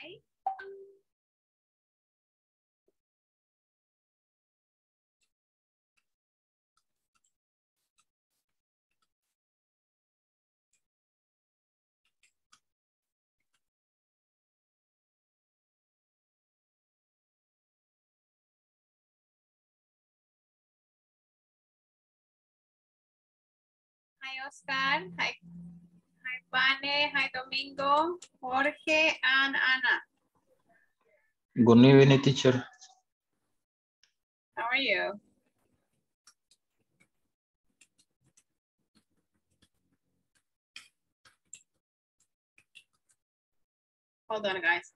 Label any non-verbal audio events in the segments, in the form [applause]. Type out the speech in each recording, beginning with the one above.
Hi. Hi, Oscar. Hi, hi, Vane. Hi, Domingo, Jorge, and Ana. Good evening, teacher. How are you? Hold on, guys.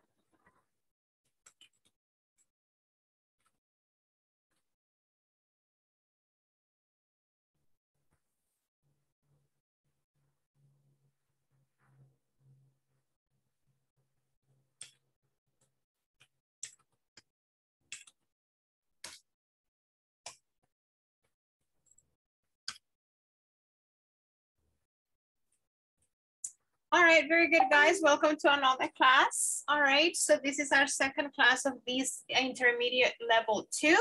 All right, very good, guys. Welcome to another class. All right, so this is our second class of this intermediate level two.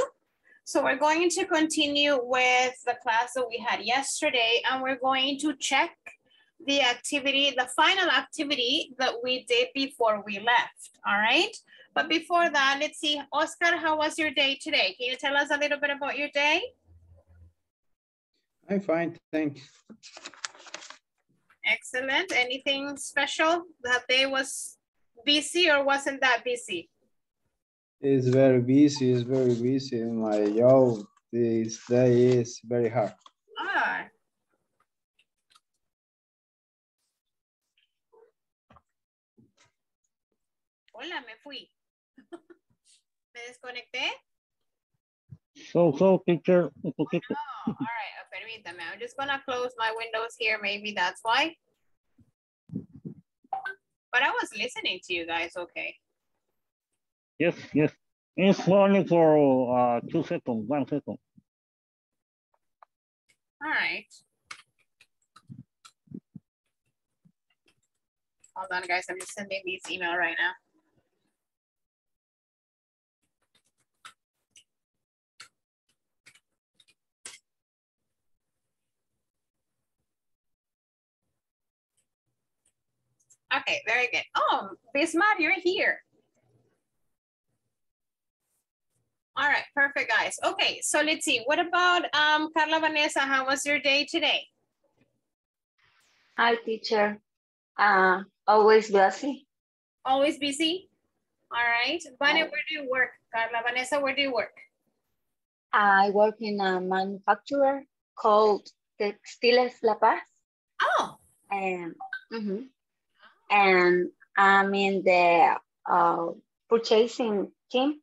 So we're going to continue with the class that we had yesterday, and we're going to check the activity, the final activity that we did before we left, all right? But before that, let's see, Oscar, how was your day today? Can you tell us a little bit about your day? I'm fine, thanks. Excellent. Anything special? That day was busy or wasn't that busy? It's very busy, it's very busy. My job this day is very hard. Ah. Hola, me fui. [laughs] me desconecté. So, so, teacher. Oh, all right, permítame. I'm just gonna close my windows here. Maybe that's why. But I was listening to you guys, okay. Yes, yes. It's only for uh, two seconds, one second. All right. Hold on, guys. I'm just sending these email right now. Okay, very good. Oh, Bismarck, you're here. All right, perfect, guys. Okay, so let's see. What about um, Carla Vanessa? How was your day today? Hi, teacher. Uh, always busy. Always busy? All right. Vane, where do you work? Carla Vanessa, where do you work? I work in a manufacturer called Textiles La Paz. Oh, And, mhm. And I'm in the uh, purchasing team.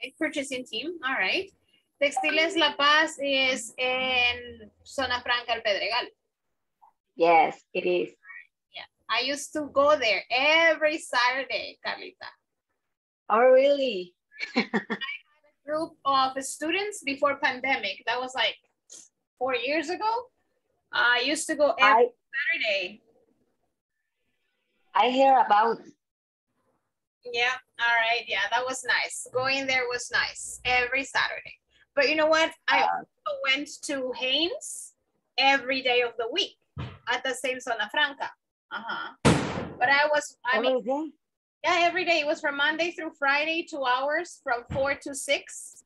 okay. purchasing team. All right. Textiles La Paz is in Zona Franca, El Pedregal. Yes, it is. Yeah, I used to go there every Saturday, Carlita. Oh, really? [laughs] I had a group of students before pandemic. That was like four years ago. I used to go every I, Saturday. I hear about, Yeah, all right. Yeah, that was nice. Going there was nice every Saturday. But you know what? I uh, also went to Hanes every day of the week at the same Zona Franca. Uh-huh. But I was, I mean, every day. yeah, every day. It was from Monday through Friday, two hours from four to six.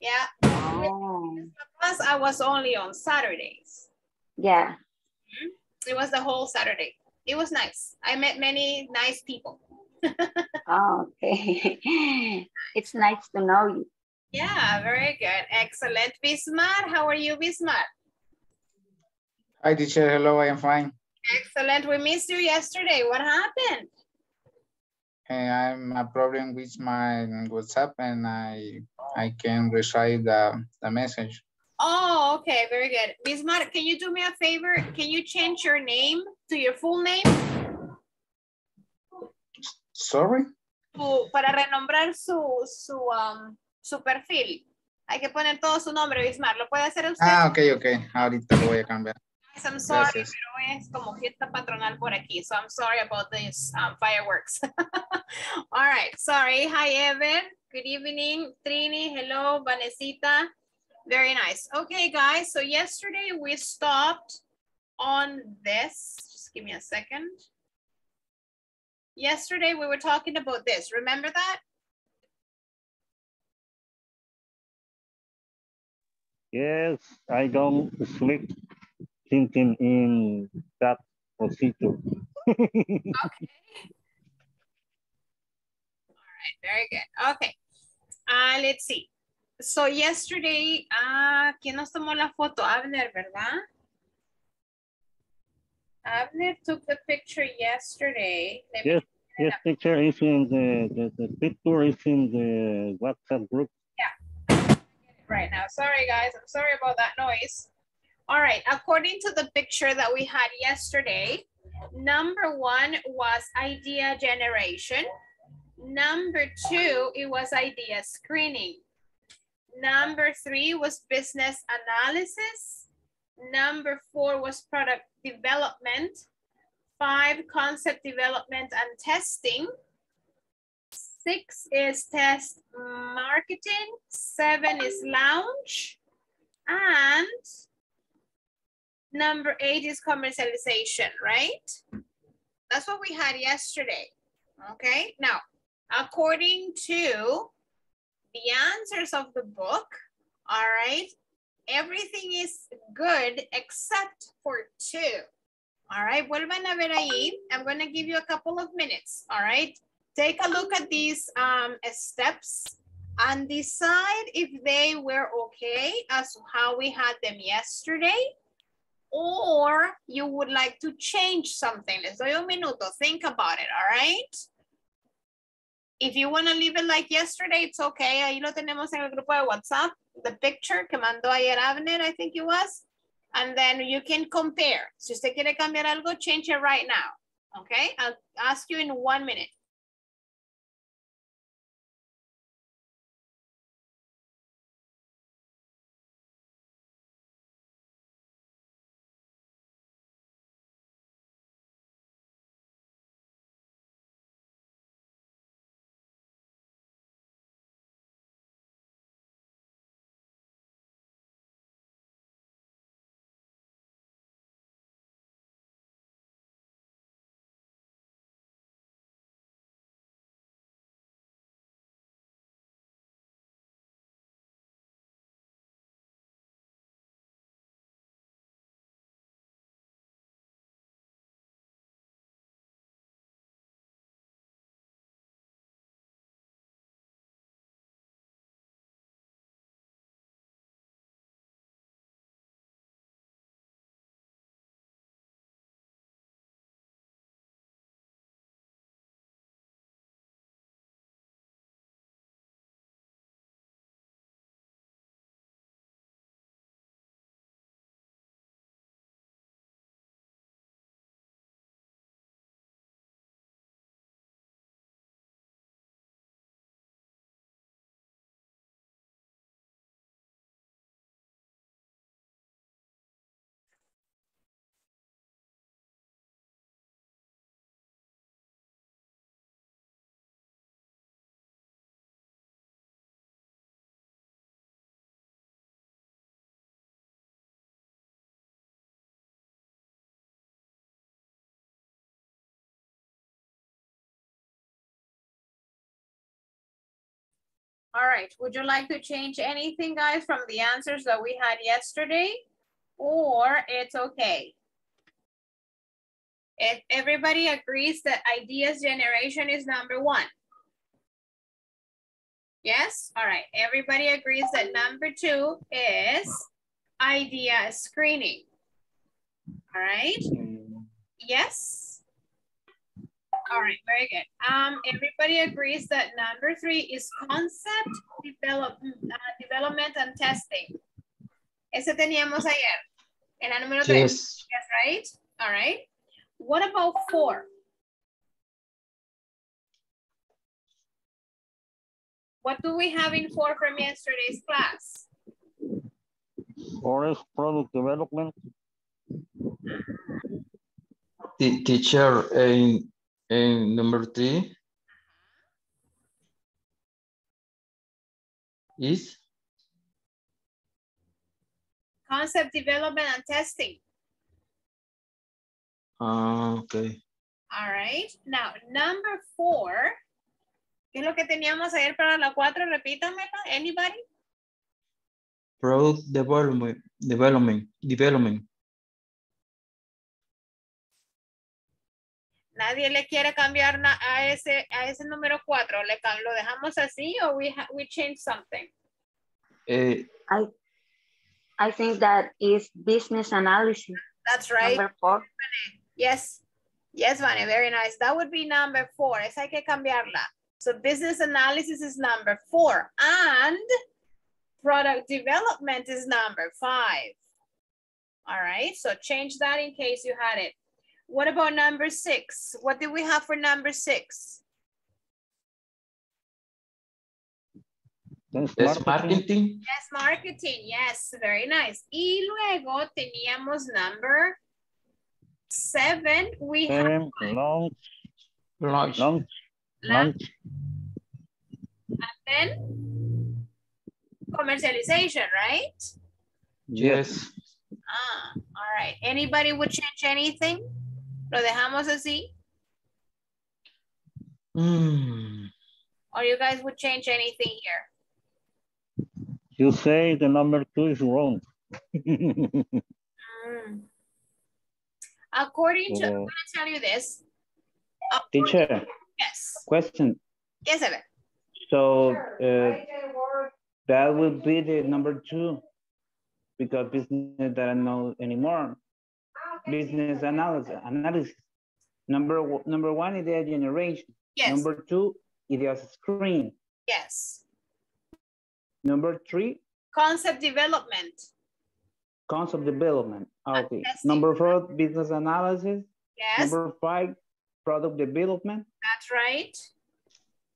Yeah. Oh, Plus, I was only on Saturdays. yeah. It was the whole Saturday. It was nice. I met many nice people. Oh, okay. [laughs] it's nice to know you. Yeah, very good. Excellent. Bismarck, how are you, Bismarck? Hi, teacher. Hello, I am fine. Excellent. We missed you yesterday. What happened? Hey, I'm a problem with my WhatsApp and I I can receive the, the message. Oh, okay. Very good. Bismarck, can you do me a favor? Can you change your name to your full name? Sorry? Su- para renombrar su, su, um, su perfil. Hay que poner todo su nombre, Bismarck. ¿Lo puede hacer usted? Ah, ok, ok. Ahorita lo voy a cambiar. I'm sorry, Gracias. pero es como fiesta patronal por aquí. So I'm sorry about these um, fireworks. [laughs] All right, sorry. Hi, Evan. Good evening. Trini, hello. Vanesita. Very nice. Okay, guys, so yesterday we stopped on this. Just give me a second. Yesterday we were talking about this. Remember that? Yes, I don't sleep thinking in that procedure. [laughs] Okay. All right, very good. Okay. Uh, let's see. So yesterday, ah, ¿quién nos tomó la foto? Abner, ¿verdad? Abner took the picture yesterday. Let Yes, yes, teacher is in the, the, the picture is in the WhatsApp group. Yeah, right now. Sorry, guys. I'm sorry about that noise. All right. According to the picture that we had yesterday, number one was idea generation. Number two, it was idea screening. Number three was business analysis. Number four was product development. Five, concept development and testing. Six is test marketing. Seven is launch. And number eight is commercialization, right? That's what we had yesterday. Okay, now, according to the answers of the book, all right, everything is good except for two. All right, vuelvan a ver ahí. I'm going to give you a couple of minutes. All right, take a look at these um, steps and decide if they were okay as how we had them yesterday or you would like to change something. Les doy un minuto. Think about it, all right? If you want to leave it like yesterday, it's okay. Ahí lo tenemos en el grupo de WhatsApp. The picture que mandó ayer Abner, I think it was. And then you can compare. Si usted quiere cambiar algo, change it right now. Okay? I'll ask you in one minute. All right, would you like to change anything, guys, from the answers that we had yesterday? Or it's okay? If everybody agrees that ideas generation is number one. Yes, all right, everybody agrees that number two is idea screening. All right, yes? All right, very good. Um, everybody agrees that number three is concept develop, uh, development and testing. Ese teníamos ayer. En la número tres. Yes. Yes, right? All right. What about four? What do we have in four from yesterday's class? Forest product development. T- teacher, in, And number three is? Concept development and testing. Uh, okay. All right. Now, number four. ¿Qué es lo que teníamos ayer para la cuatro? Repítanmelo. Anybody? Product development. Development. Development. Nadie le quiere cambiar a ese, a ese número cuatro. ¿Le, cam- ¿Lo dejamos así o we, ha- we change something? Eh, I, I think that is business analysis, That's right. number four. Yes. Yes, Vane, very nice. That would be number four. Esa hay que cambiarla. So business analysis is number four and product development is number five. All right, so change that in case you had it. What about number six? What do we have for number six? That's es marketing. Yes, marketing. Yes, very nice. Y luego teníamos number seven. We have Seven, launch, Launch. launch, launch launch, then commercialization, right? Yes. Ah, all right. Anybody would change anything? Lo dejamos así? Mm, Or you guys would change anything here? You say the number two is wrong. Mm. According to, I'm Oh. gonna tell you this. Teacher, Yes, question. yes, Evan. So uh, that would be the number two because business that I know anymore. Business analysis. analysis. Number number one idea generation. Yes, Number two idea screen. yes. Number three Concept development. concept development. Okay. testing. Number four business analysis. Yes, Number five product development. that's right.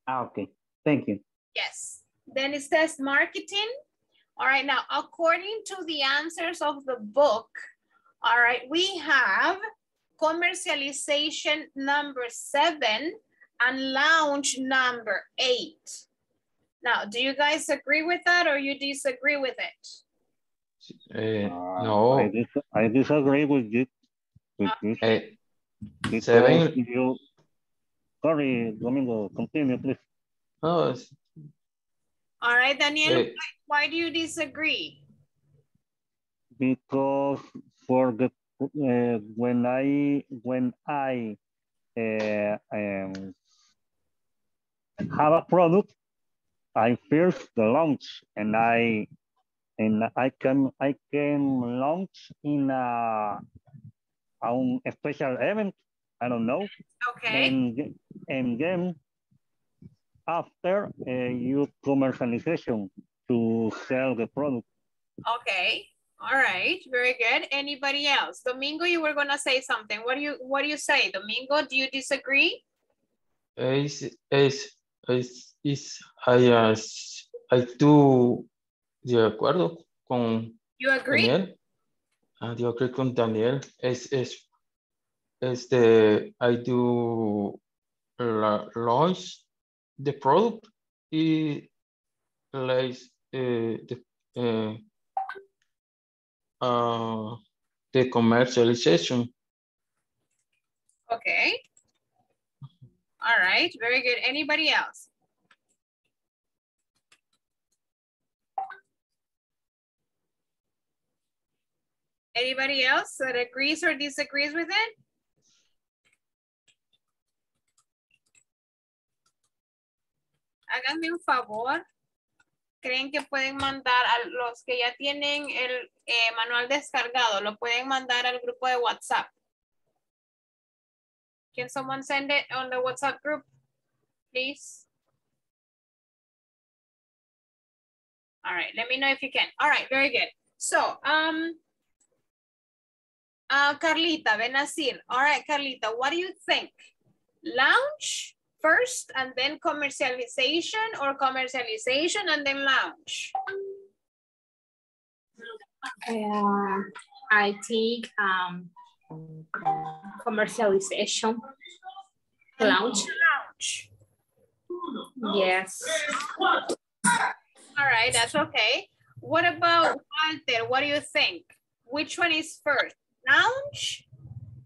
Ah, okay. Thank you. Yes. Then it says marketing. All right, now according to the answers of the book, all right, we have commercialization number seven and launch number eight. Now, do you guys agree with that or you disagree with it? eh, Uh, no. I, dis- I disagree with you. With this Eh, seven- you, sorry, Domingo, continue, please. no, es- All right, Daniel, eh, why do you disagree? Because for the, uh, when I, when I uh, um, have a product, I first the launch and I, and I can, I can launch in a, on a special event, I don't know. Okay, And, and then after uh, you commercialization to sell the product. okay. All right, very good. Anybody else? Domingo, you were gonna say something. What do you, what do you say? Domingo, do you disagree? es, es, es, is, I, uh, I do de acuerdo con You agree? Daniel. Ah, yo creo con Daniel. Es, es, este, I do la, launch the product y like, eh, the, eh, ah, the commercialization. Okay. All right, very good. Anybody else? Anybody else that agrees or disagrees with it? Háganme un favor. ¿Creen que pueden mandar a los que ya tienen el eh, manual descargado? Lo pueden mandar al grupo de WhatsApp. Can someone send it on the WhatsApp group, please? All right, let me know if you can. All right, very good. So, um, uh, Carlita, Benazir. All right, Carlita, what do you think? Launch first and then commercialization or commercialization and then launch? Uh, I think um, commercialization launch. Launch. Yes. All right, that's okay. What about Walter? What do you think? Which one is first? Launch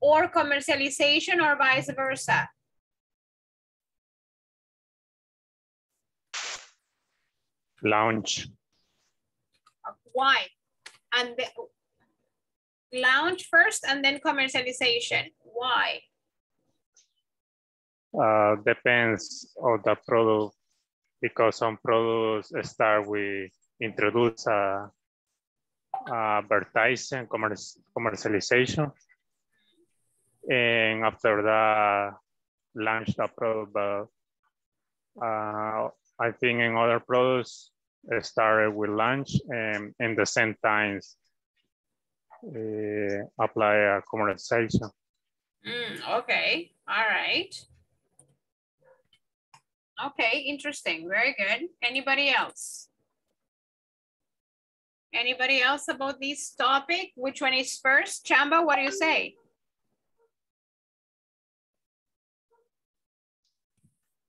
or commercialization or vice versa? Launch. Why? And the, launch first and then commercialization. Why? Uh, depends on the product because some products start with introduce a, a advertising commerce, commercialization and after that launch the product but uh, I think in other products started with launch and in the same times uh, apply a conversation. Mm, okay, all right. Okay, interesting, very good. Anybody else? Anybody else about this topic? Which one is first? Chamba, what do you say?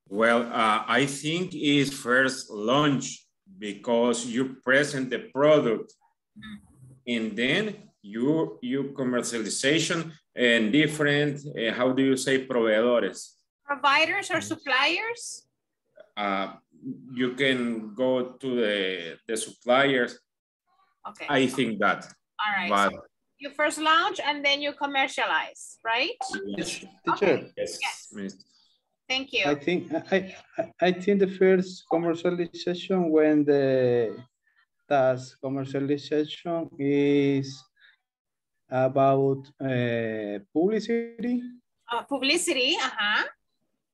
Well, uh, I think is first launch because you present the product and then you you commercialization and different, uh, how do you say, proveedores? Providers or suppliers? Uh, you can go to the, the suppliers. Okay. I think that. All right. But so you first launch and then you commercialize, right? yes, Teacher, yes, Yes. Thank you. I think, I, I, I think the first commercialization when the task commercialization is about uh, publicity. Uh, publicity, uh-huh.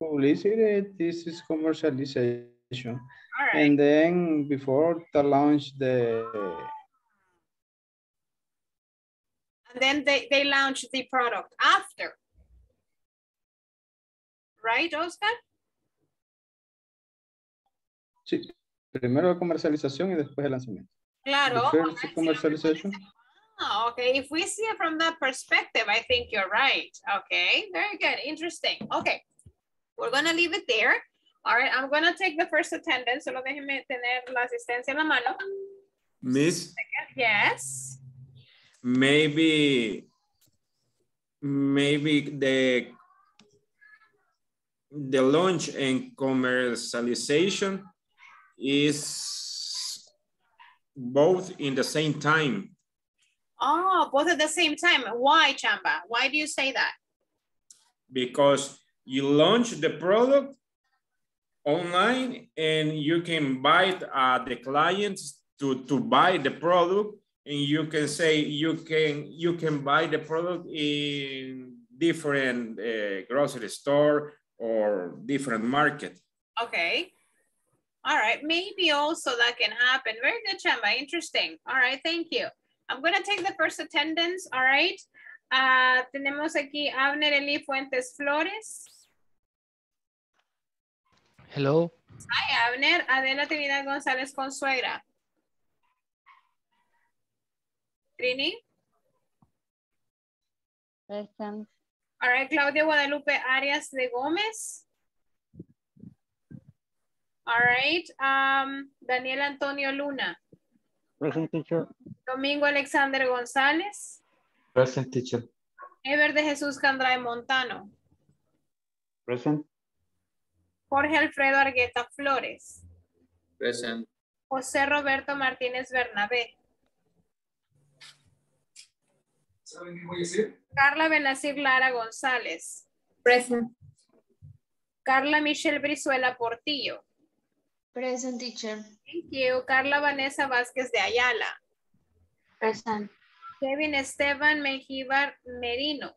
Publicity, this is commercialization. All right. And then before the launch, the And then they, they launch the product after. Right, Oscar? sí, primero la comercialización y después el lanzamiento. Claro. First commercialization. Ah, okay, if we see it from that perspective, I think you're right. Okay, very good, interesting. Okay, we're gonna leave it there. All right, I'm gonna take the first attendance. Solo déjenme tener la asistencia en la mano. Miss, Yes. maybe, maybe the, the launch and commercialization is both in the same time. Oh, both at the same time. Why, Chamba? Why do you say that? because you launch the product online and you can buy it at the clients to, to buy the product and you can say you can you can buy the product in different uh, grocery store or different market Okay. All right, maybe also that can happen. Very good, Chamba, interesting. All right, thank you. I'm gonna take the first attendance, all right? Ah, tenemos aquí a Abner Eli Fuentes Flores. Hello. Hi, Abner. Adela Trinidad González Consuegra. Trini. Present. All right, Claudia Guadalupe Arias de Gómez. All right, um, Daniel Antonio Luna. Present teacher. Domingo Alexander González. Present teacher. Ever de Jesús Candray Montano. Present. Jorge Alfredo Argueta Flores. Present. José Roberto Martínez Bernabé. ¿Saben qué voy a decir? Carla Benacir Lara González. Present. Carla Michelle Brizuela Portillo. Present teacher. Thank you. Carla Vanessa Vázquez de Ayala. Present. Kevin Esteban Mejibar Merino.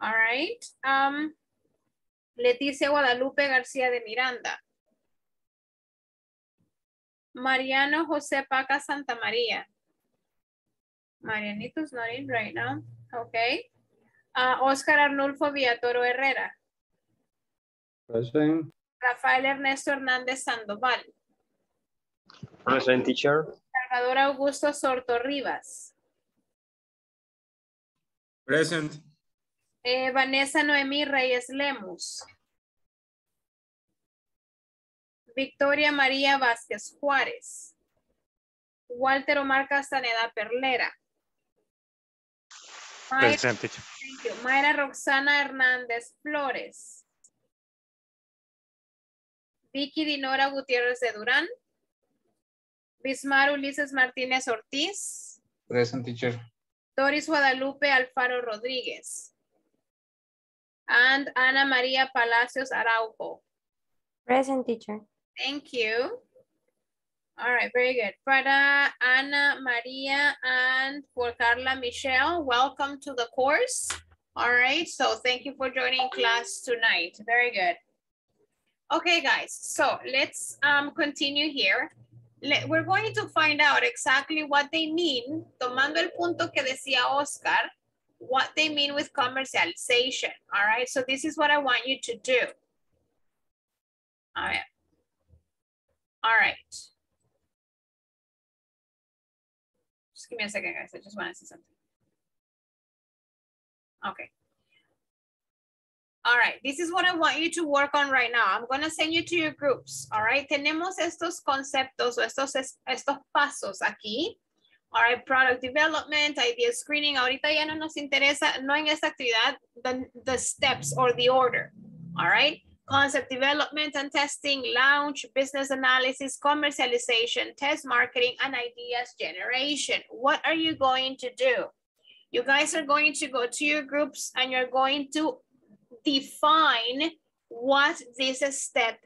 All right. Um, Leticia Guadalupe García de Miranda. Mariano José Paca Santa María. Marianito's not in right now. Okay. Uh, Oscar Arnulfo Villatoro Herrera. Present. Rafael Ernesto Hernández Sandoval. Present teacher. Salvador Augusto Sorto Rivas. present Eh, Vanessa Noemí Reyes Lemus. Victoria María Vázquez Juárez. Walter Omar Castaneda Perlera. Mayra, Present, teacher. thank you. Mayra Roxana Hernández Flores. Vicky Dinora Gutiérrez de Durán. Bismar Ulises Martínez Ortiz. Present teacher. Doris Guadalupe Alfaro Rodríguez. And Ana María Palacios Araujo. Present teacher. Thank you. All right, very good. Para Ana Maria and for Carla Michelle, welcome to the course. All right, so thank you for joining class tonight. Very good. Okay, guys, so let's um, continue here. We're going to find out exactly what they mean, tomando el punto que decía Oscar, what they mean with commercialization. All right, so this is what I want you to do. All right. All right. Give me a second, guys. I just want to see something. Okay. All right, this is what I want you to work on right now. I'm going to send you to your groups. All right, tenemos estos conceptos o estos, estos pasos aquí. All right, product development, idea screening. Ahorita ya no nos interesa, no en esta actividad, the, the steps or the order. All right, concept development and testing, launch, business analysis, commercialization, test marketing, and ideas generation. What are you going to do? You guys are going to go to your groups and you're going to define what this step,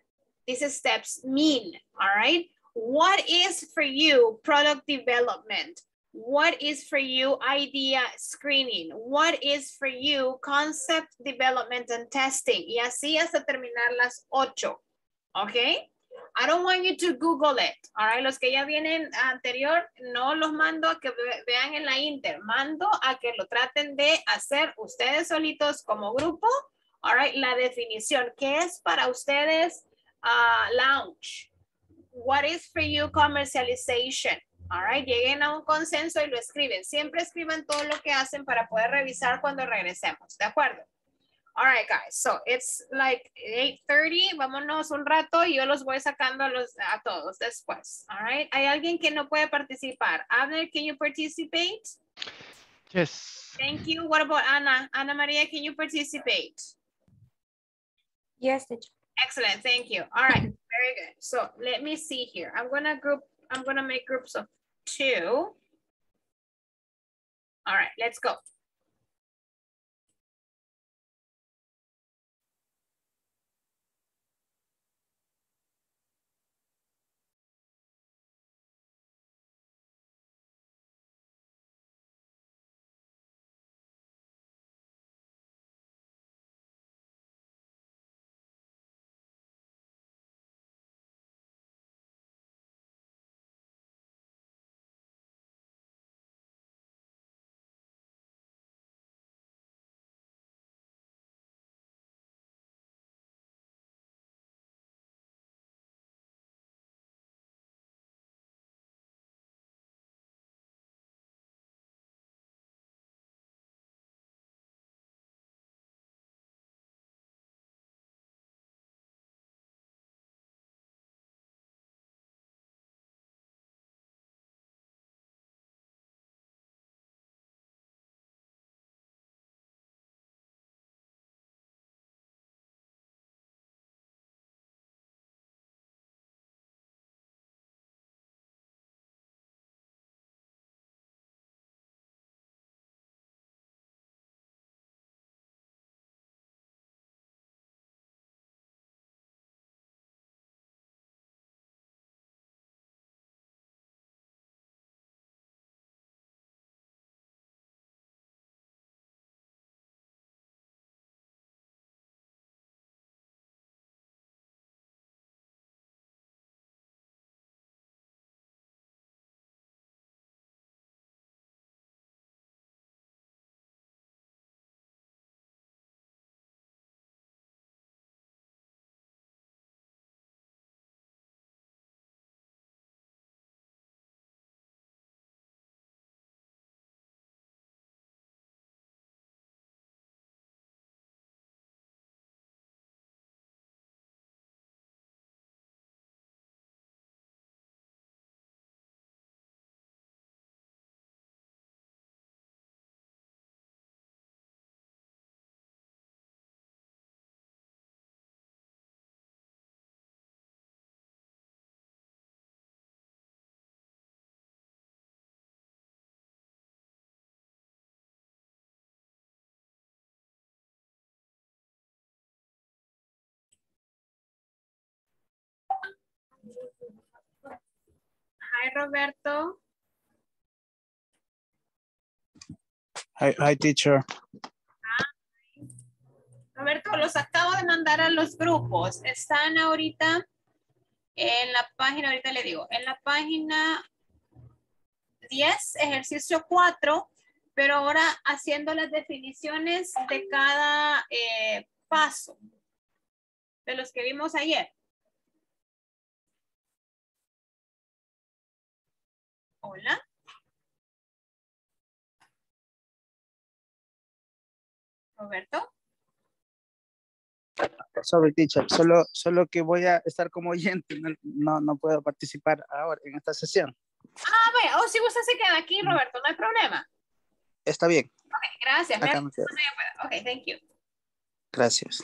these steps mean, all right? What is for you product development? What is for you idea screening? What is for you concept development and testing? Y así hasta terminar las ocho, okay? I don't want you to Google it, all right? Los que ya vienen anterior, no los mando a que vean en la Inter, mando a que lo traten de hacer ustedes solitos como grupo, all right? La definición, ¿qué es para ustedes uh, launch? What is for you commercialization? All right, lleguen a un consenso y lo escriben. Siempre escriban todo lo que hacen para poder revisar cuando regresemos, ¿de acuerdo? All right, guys, so it's like 8.30, vámonos un rato y yo los voy sacando a, los, a todos después, all right? ¿Hay alguien que no puede participar? Abner, can you participate? Yes. Thank you. What about Ana? Ana Maria, can you participate? Yes, teacher. Excellent, thank you. All right, very good. So let me see here. I'm gonna group, I'm gonna make groups of two. All right, let's go. Hi, Roberto. Hi, hi, teacher. Roberto, los acabo de mandar a los grupos. Están ahorita en la página, ahorita le digo, en la página 10, ejercicio 4, pero ahora haciendo las definiciones de cada eh, paso de los que vimos ayer. Hola. Roberto. Sorry, teacher. Solo, solo que voy a estar como oyente. No, no, puedo participar ahora en esta sesión. Ah, bueno, o si usted se queda aquí, Roberto, no hay problema. Está bien. Ok, gracias. Acá Me- me quedo. Ok, thank you. Gracias.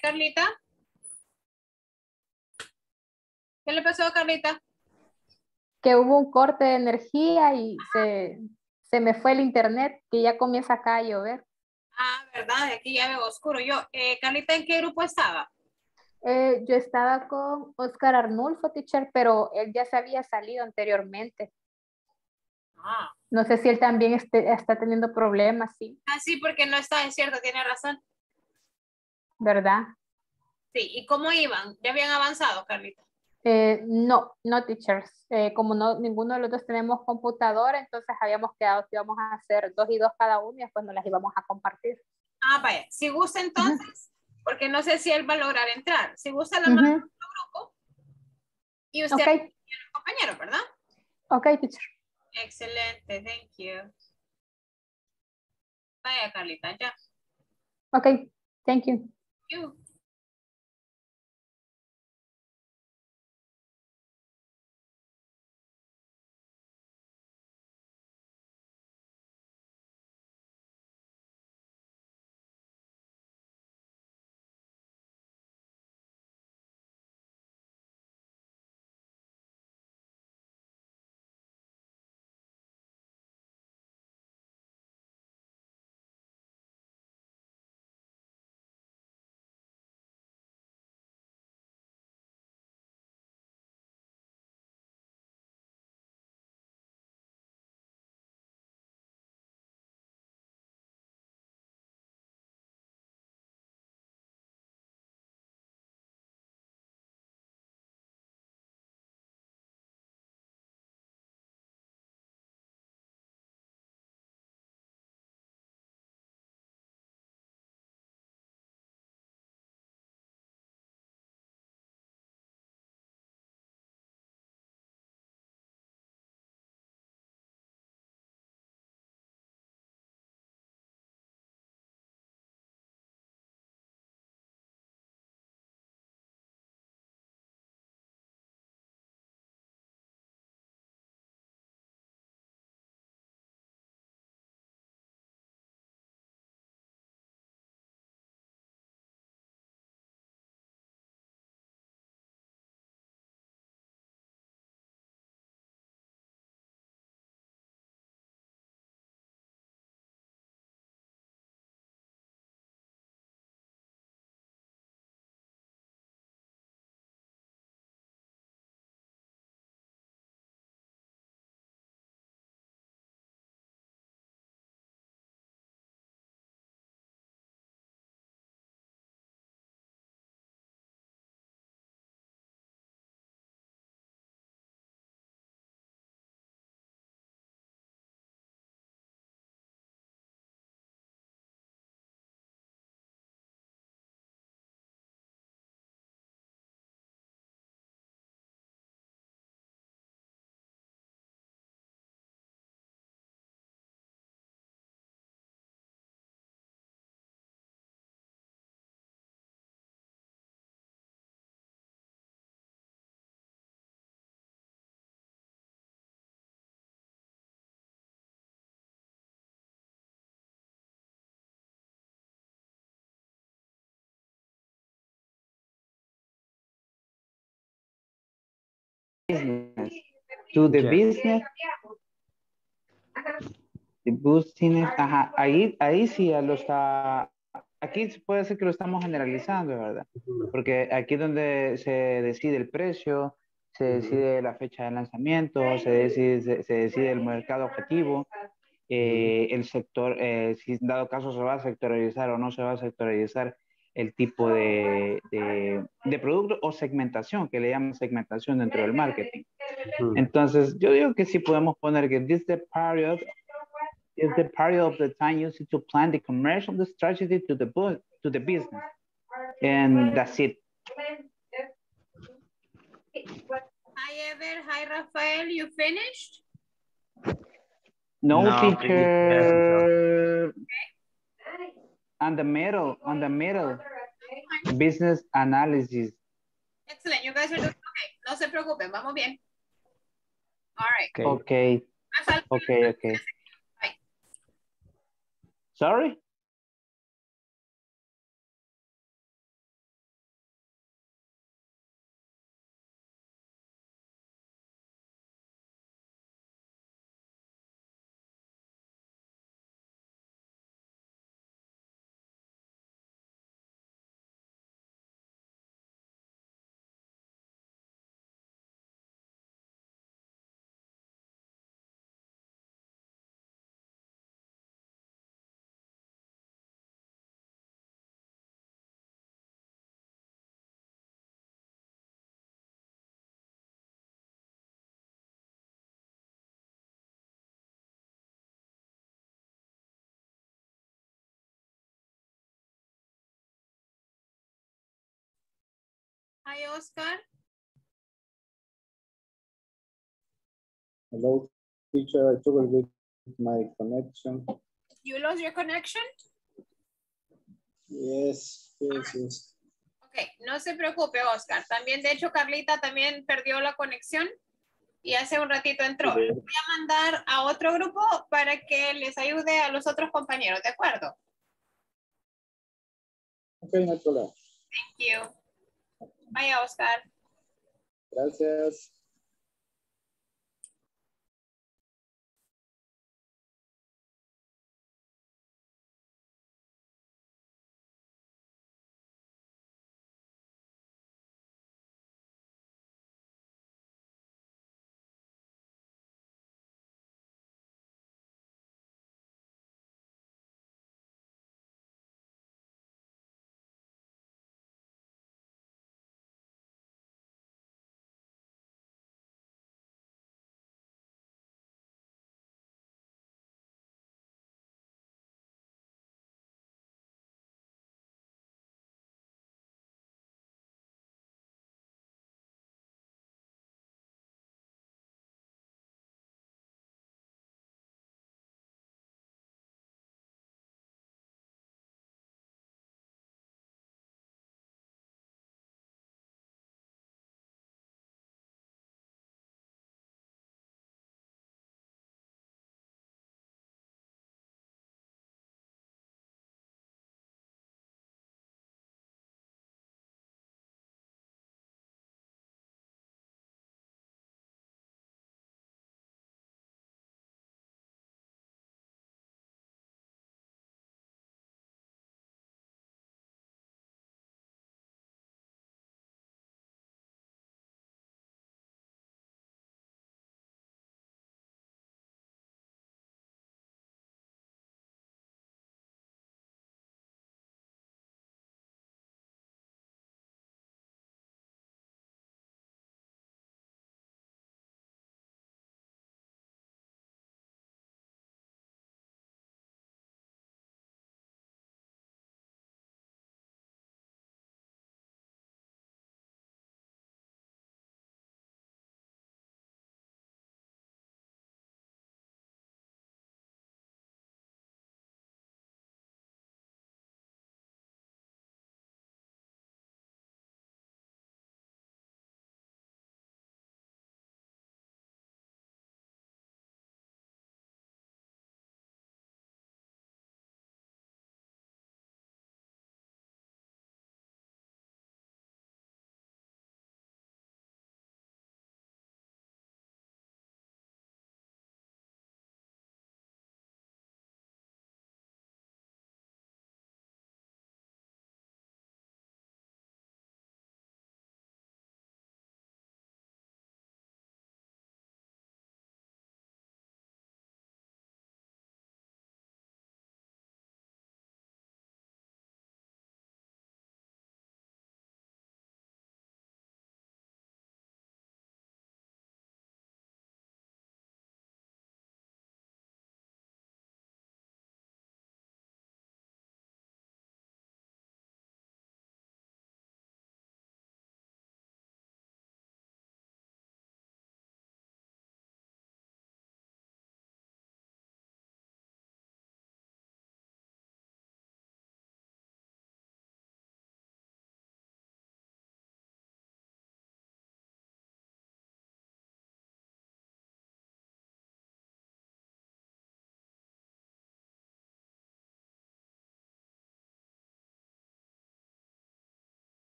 Carlita. ¿Qué le pasó a Carlita? Que hubo un corte de energía y se, se me fue el internet, que ya comienza acá a llover. Ah, verdad, aquí ya veo oscuro. Yo, eh, Carlita, ¿en qué grupo estaba? Eh, yo estaba con Oscar Arnulfo, teacher, pero él ya se había salido anteriormente. Ah. No sé si él también este- está teniendo problemas, sí, Ah, sí, porque no está, es cierto, tiene razón. ¿Verdad? Sí, ¿y cómo iban? ¿Ya habían avanzado, Carlita? Eh, no, no teachers. Eh, como no, ninguno de los dos tenemos computadora, entonces habíamos quedado que íbamos a hacer dos y dos cada uno y después nos las íbamos a compartir. Ah, vaya. Si gusta entonces, porque no sé si él va a lograr entrar. Si gusta, la mando Ujú. a otro grupo. Y usted Ok. tiene un compañero, ¿verdad? Ok, teacher. Excelente, thank you. Vaya, Carlita, ya. Ok, thank you. You. Business. To the Yeah. business. The business, ajá, ahí, ahí sí ya lo está, aquí puede ser que lo estamos generalizando, ¿verdad? Porque aquí donde se decide el precio, se decide la fecha de lanzamiento, se decide, se, se decide el mercado objetivo, eh, el sector, eh, si en dado caso se va a sectorializar o no se va a sectorializar el tipo de, de, de producto o segmentación, que le llaman segmentación dentro del marketing. Entonces, yo digo que sí podemos poner que this the period is the period of the time used to plan the commercial strategy to the to the business, and that's it. Hi, Ever. Hi, Rafael. You finished? No, No, teacher. On the middle, on the middle, business analysis. Excellent. You guys are doing okay. No se preocupen. Vamos bien. All right. Okay, Más algo. okay, okay. Sorry. Hi, Oscar. Hello, teacher. I struggle with my connection. You lost your connection? Yes, yes, yes. Ok, no se preocupe, Oscar. También, de hecho, Carlita también perdió la conexión y hace un ratito entró. Voy a mandar a otro grupo para que les ayude a los otros compañeros, ¿de acuerdo? Ok, no. Thank you. Vaya, Oscar. Gracias.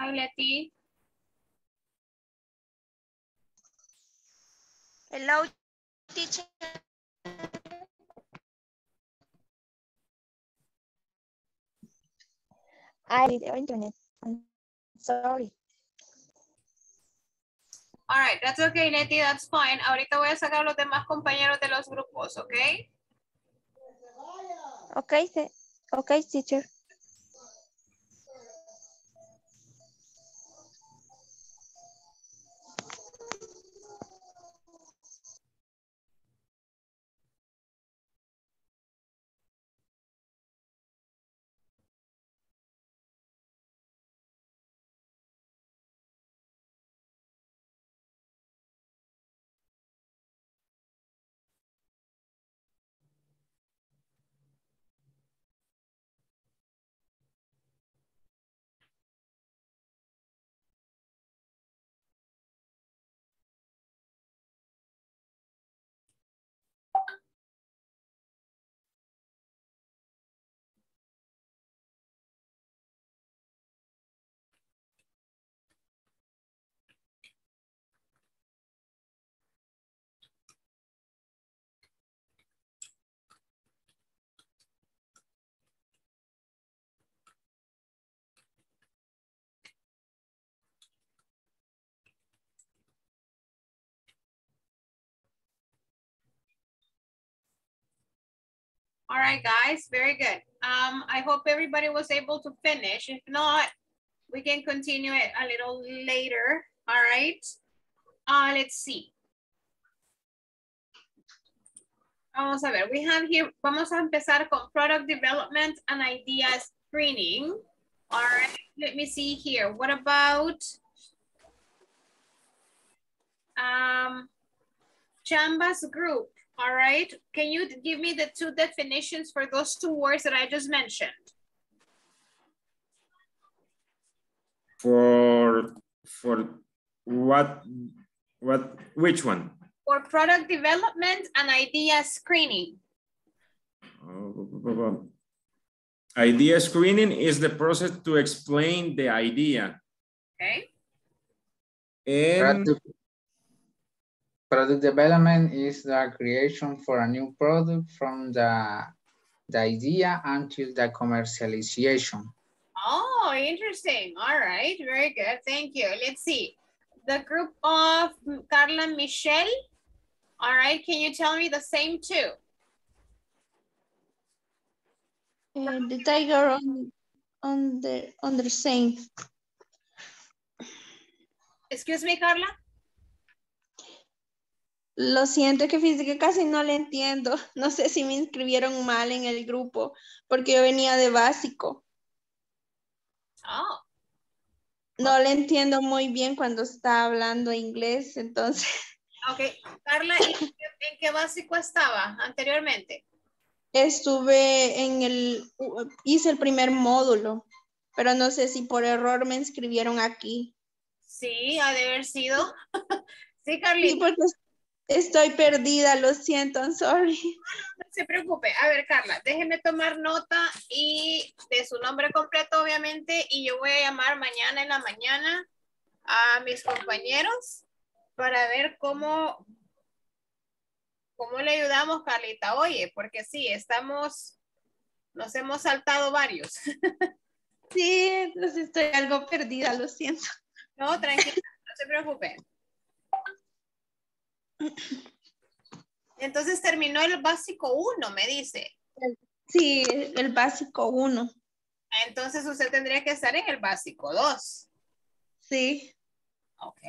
Hi, Leti. Hello, teacher. I need the internet. I'm sorry. All right, that's okay, Leti, that's fine. Ahorita voy a sacar a los demás compañeros de los grupos, ¿ok? Okay, te- okay, teacher. All right, guys, very good. Um, I hope everybody was able to finish. If not, we can continue it a little later, all right? Uh, let's see. Vamos a ver, we have here, vamos a empezar con product development and idea screening. All right, let me see here. What about um, Chambas group? All right, can you give me the two definitions for those two words that I just mentioned? For, for what, what, which one? For product development and idea screening. Oh, idea screening is the process to explain the idea. Okay. And Product, product development is the creation for a new product from the, the idea until the commercialization. Oh, interesting. All right, very good. Thank you. Let's see. The group of Carla Michelle. All right, can you tell me the same two? Uh, the tiger on on the on the same. Excuse me, Carla. Lo siento que fíjate que casi no le entiendo. [laughs] No sé si me inscribieron mal en el grupo porque yo venía de básico. Oh, No le entiendo muy bien cuando está hablando inglés, entonces [laughs] ok. Carla, ¿en qué, en qué básico estaba anteriormente? estuve en el, hice el primer módulo, pero no sé si por error me inscribieron aquí. Sí, ha de haber sido. [laughs] sí, Sí, Carlita. porque estoy perdida, lo siento, I'm sorry. No se preocupe. A ver, Carla, déjeme tomar nota y de su nombre completo, obviamente, y yo voy a llamar mañana en la mañana a mis compañeros para ver cómo, cómo le ayudamos, Carlita. Oye, porque sí, estamos, nos hemos saltado varios. Sí, entonces estoy algo perdida, lo siento. No, tranquila, no se preocupe. Entonces terminó el básico 1, me dice. Sí, el básico uno. Entonces usted tendría que estar en el básico 2. Sí. Ok.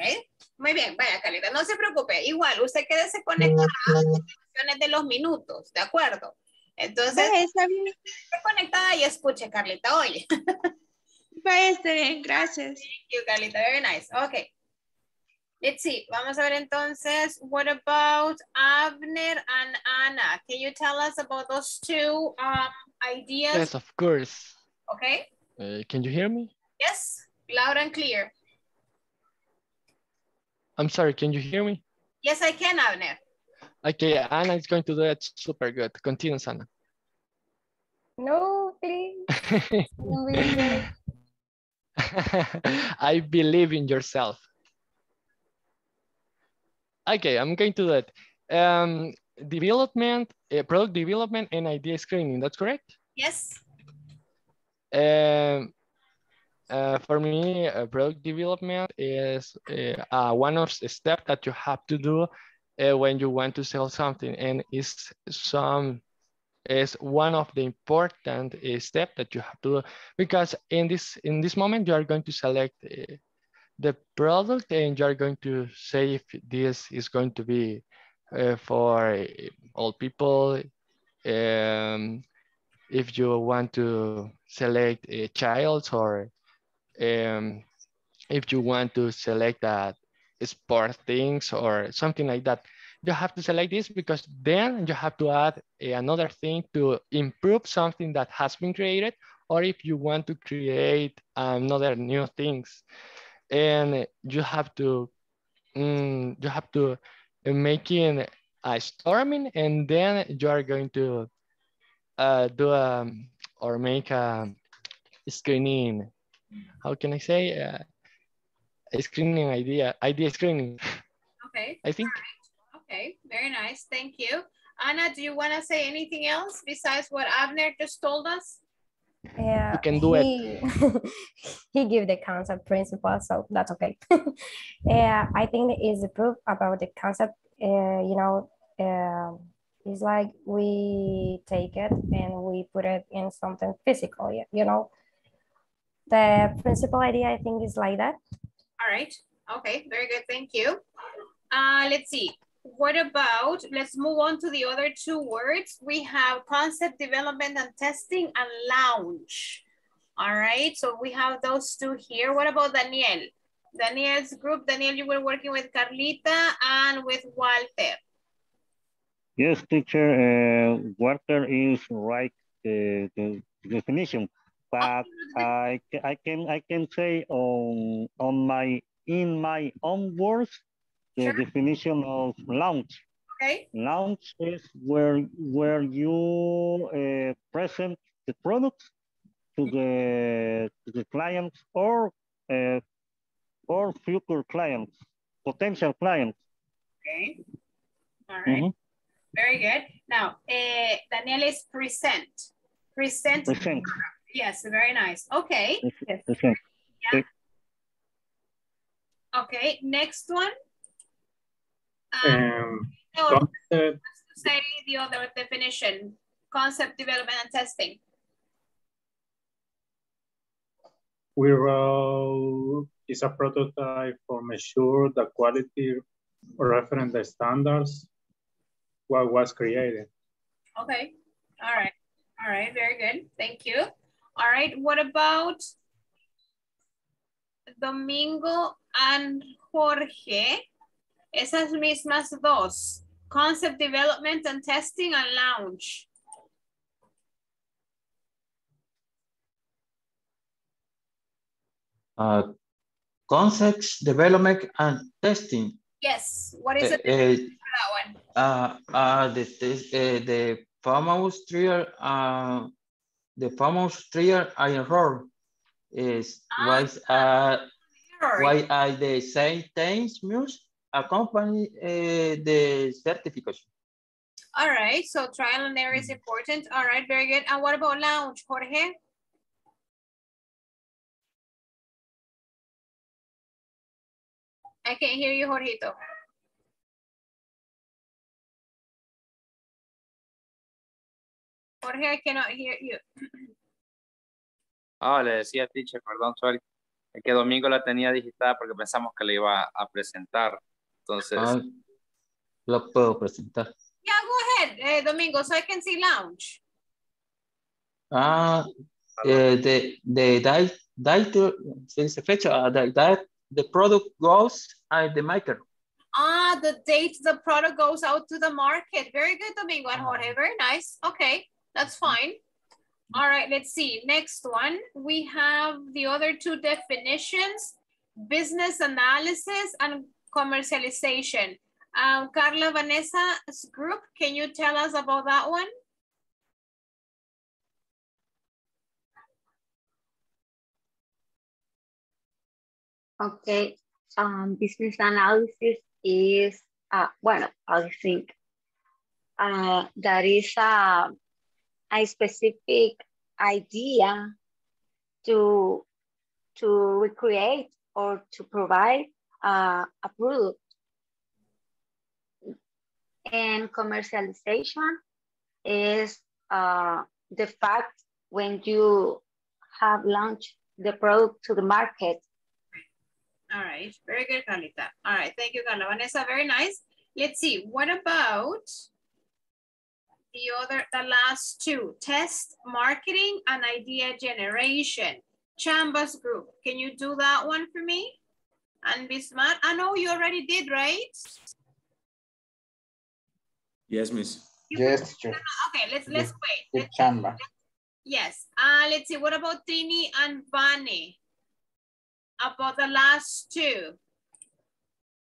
Muy bien, vaya, Carlita, no se preocupe. Igual, usted quédese conectada a las indicaciones de los minutos, ¿de acuerdo? Entonces, está bien. esté conectada y escuche, Carlita, oye. [laughs] Vaya, está bien, gracias. Thank you, Carlita, very nice. Ok. Let's see. Vamos a ver entonces. What about Abner and Anna? Can you tell us about those two um, ideas? Yes, of course. Okay. Uh, can you hear me? Yes, loud and clear. I'm sorry, can you hear me? Yes, I can, Abner. Okay, Anna is going to do it super good. Continue, Anna. No, please. [laughs] No, we. [laughs] I believe in yourself. Okay, I'm going to that. Um, development, uh, product development and idea screening, that's correct? Yes. Um, uh, for me, uh, product development is uh, one of the steps that you have to do uh, when you want to sell something and it's some is one of the important uh, steps that you have to do because in this in this moment you are going to select uh, the product and you are going to say if this is going to be uh, for all people um, if you want to select a child or um, if you want to select that sport things or something like that. You have to select this because then you have to add another thing to improve something that has been created or if you want to create another new things and you have to um, you have to uh, making a storming and then you are going to uh, do a or make a screening how can I say uh, a screening idea idea screening okay I think Okay, very nice. Thank you. Anna, do you want to say anything else besides what Abner just told us? Yeah, you can do he, it. he [laughs] gave the concept principle, so that's okay. [laughs] yeah, I think is the proof about the concept. Uh, you know, uh, it's like we take it and we put it in something physical. Yeah, You know, the principal idea I think is like that. All right. Okay. Very good. Thank you. Uh, let's see what about, let's move on to the other two words. We have concept development and testing and launch. All right, so we have those two here. What about Daniel? Daniel's group, Daniel, you were working with Carlita and with Walter. Yes, teacher, uh, Walter is right uh, the definition, but I, I can I can say on on my in my own words the sure. definition of launch. Okay. Launch is where where you uh, present the product to the to the clients or uh, or future clients, potential clients. Okay. All right. mm -hmm. Very good. Now, uh, Daniel is present. Present. Present. Yes, very nice. Okay. Present. Yeah. Okay, next one. Um, no, concept. say the other definition, concept development and testing. We will is a prototype for measure the quality or reference the standards what was created. Okay, all right, all right, very good, thank you. All right, what about Domingo and Jorge? Esas mismas dos. Concept development and testing and launch. Uh, concepts development and testing. Yes. What is uh, it uh, that one? Uh, uh, the, uh, the famous trial, uh, the famous trial error is ah, why, uh, why are the same things uh, the certification. All right, so trial and error is important. All right, very good. And what about launch, Jorge? I can't hear you, Jorgito. Jorge, I cannot hear you. Ah, le decía, teacher, perdón, sorry. Es que Domingo la tenía digitada porque pensamos que le iba a presentar. Entonces. Ah, lo puedo presentar. Yeah, go ahead, eh, Domingo, so I can see lounge. Ah, eh, the, the date, date, se fecha, the, that the product goes at the market. Ah, the date the product goes out to the market. Very good, Domingo and Jorge. Very nice. Okay, that's fine. All right, let's see. Next one, we have the other two definitions, business analysis and commercialization. Um, Carla Vanessa's group, can you tell us about that one? Okay, um, business analysis is, uh, well, I think uh, that is a, a specific idea to, to recreate or to provide uh, a product. And commercialization is uh, the fact when you have launched the product to the market. All right, very good, Carlita. All right, thank you, Carla. Vanessa, very nice. Let's see, what about the other, the last two, test marketing and idea generation. Chamba's group, can you do that one for me? And Bismarck, I know you already did, right? Yes, miss. Yes, teacher. Okay, let's let's wait. Good chamba. Yes. Uh, let's see. What about Trini and Vani? About the last two.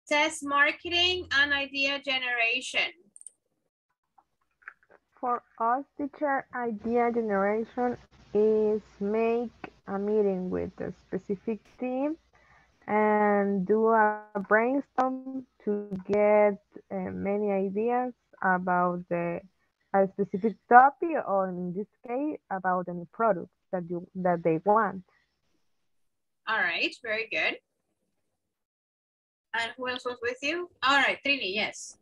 Test marketing and idea generation. For us, teacher, idea generation is make a meeting with a specific team and do a brainstorm to get uh, many ideas about the a specific topic or in this case about any product that you that they want. All right, very good. And who else was with you? All right, Trini, yes.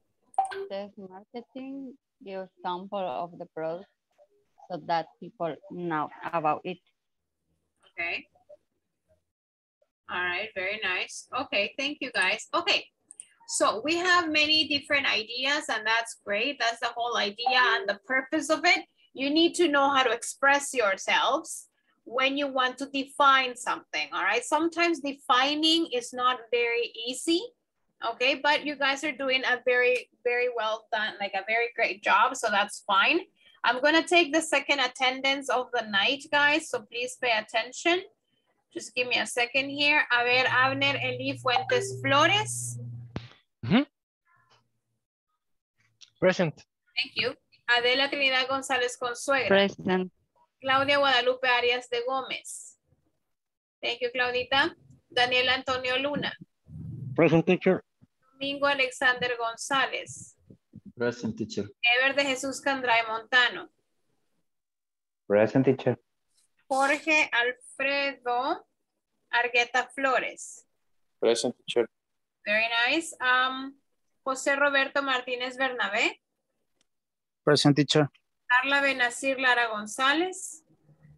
Test marketing, give sample of the product so that people know about it. Okay. All right, very nice. Okay, thank you guys. Okay, so we have many different ideas and that's great. That's the whole idea and the purpose of it. You need to know how to express yourselves when you want to define something, all right? Sometimes defining is not very easy, okay? But you guys are doing a very, very well done, like a very great job, so that's fine. I'm gonna take the second attendance of the night, guys, so please pay attention. Just give me a second here. A ver, Abner Eli Fuentes Flores. Present. Thank you. Adela Trinidad González Consuegra. Present. Claudia Guadalupe Arias de Gómez. Thank you, Claudita. Daniel Antonio Luna. Present teacher. Domingo Alexander González. Present teacher. Ever de Jesús Candray Montano. Present teacher. Jorge Alfredo Argueta Flores. Present teacher. Very nice. Um, José Roberto Martínez Bernabé. Present teacher. Carla Benacir Lara González.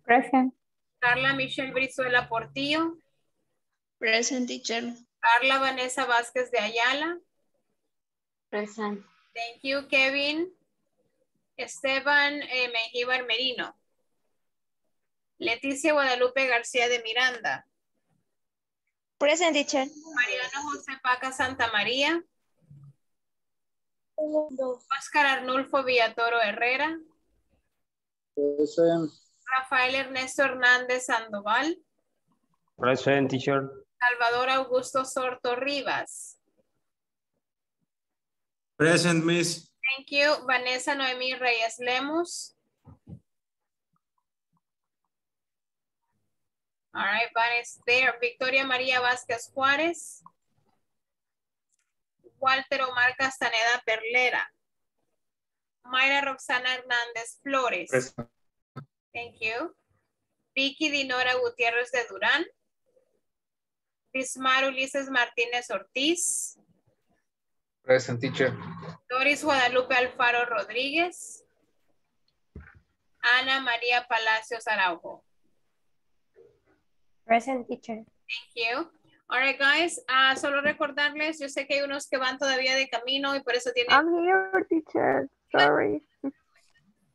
Present. Carla Michelle Brizuela Portillo. Present teacher. Carla Vanessa Vázquez de Ayala. Present. Thank you, Kevin. Esteban eh, Mengíbar Merino. Leticia Guadalupe García de Miranda. Present teacher. Mariano José Paca Santa María. Oscar Arnulfo Villatoro Herrera. Present. Rafael Ernesto Hernández Sandoval. Present teacher. Salvador Augusto Sorto Rivas. Present, miss. Thank you. Vanessa Noemí Reyes Lemus. All right, Vanessa there. Victoria María Vázquez Juárez. Walter Omar Castaneda Perlera. Mayra Roxana Hernández Flores. Present. Thank you. Vicky Dinora Gutiérrez de Durán. Bismar Ulises Martínez Ortiz. Present teacher. Doris Guadalupe Alfaro Rodríguez. Ana María Palacios Araujo. Present teacher. Thank you. All right, guys. ah, solo recordarles, yo sé que hay unos que van todavía de camino y por eso tienen, I'm here, teacher. Sorry.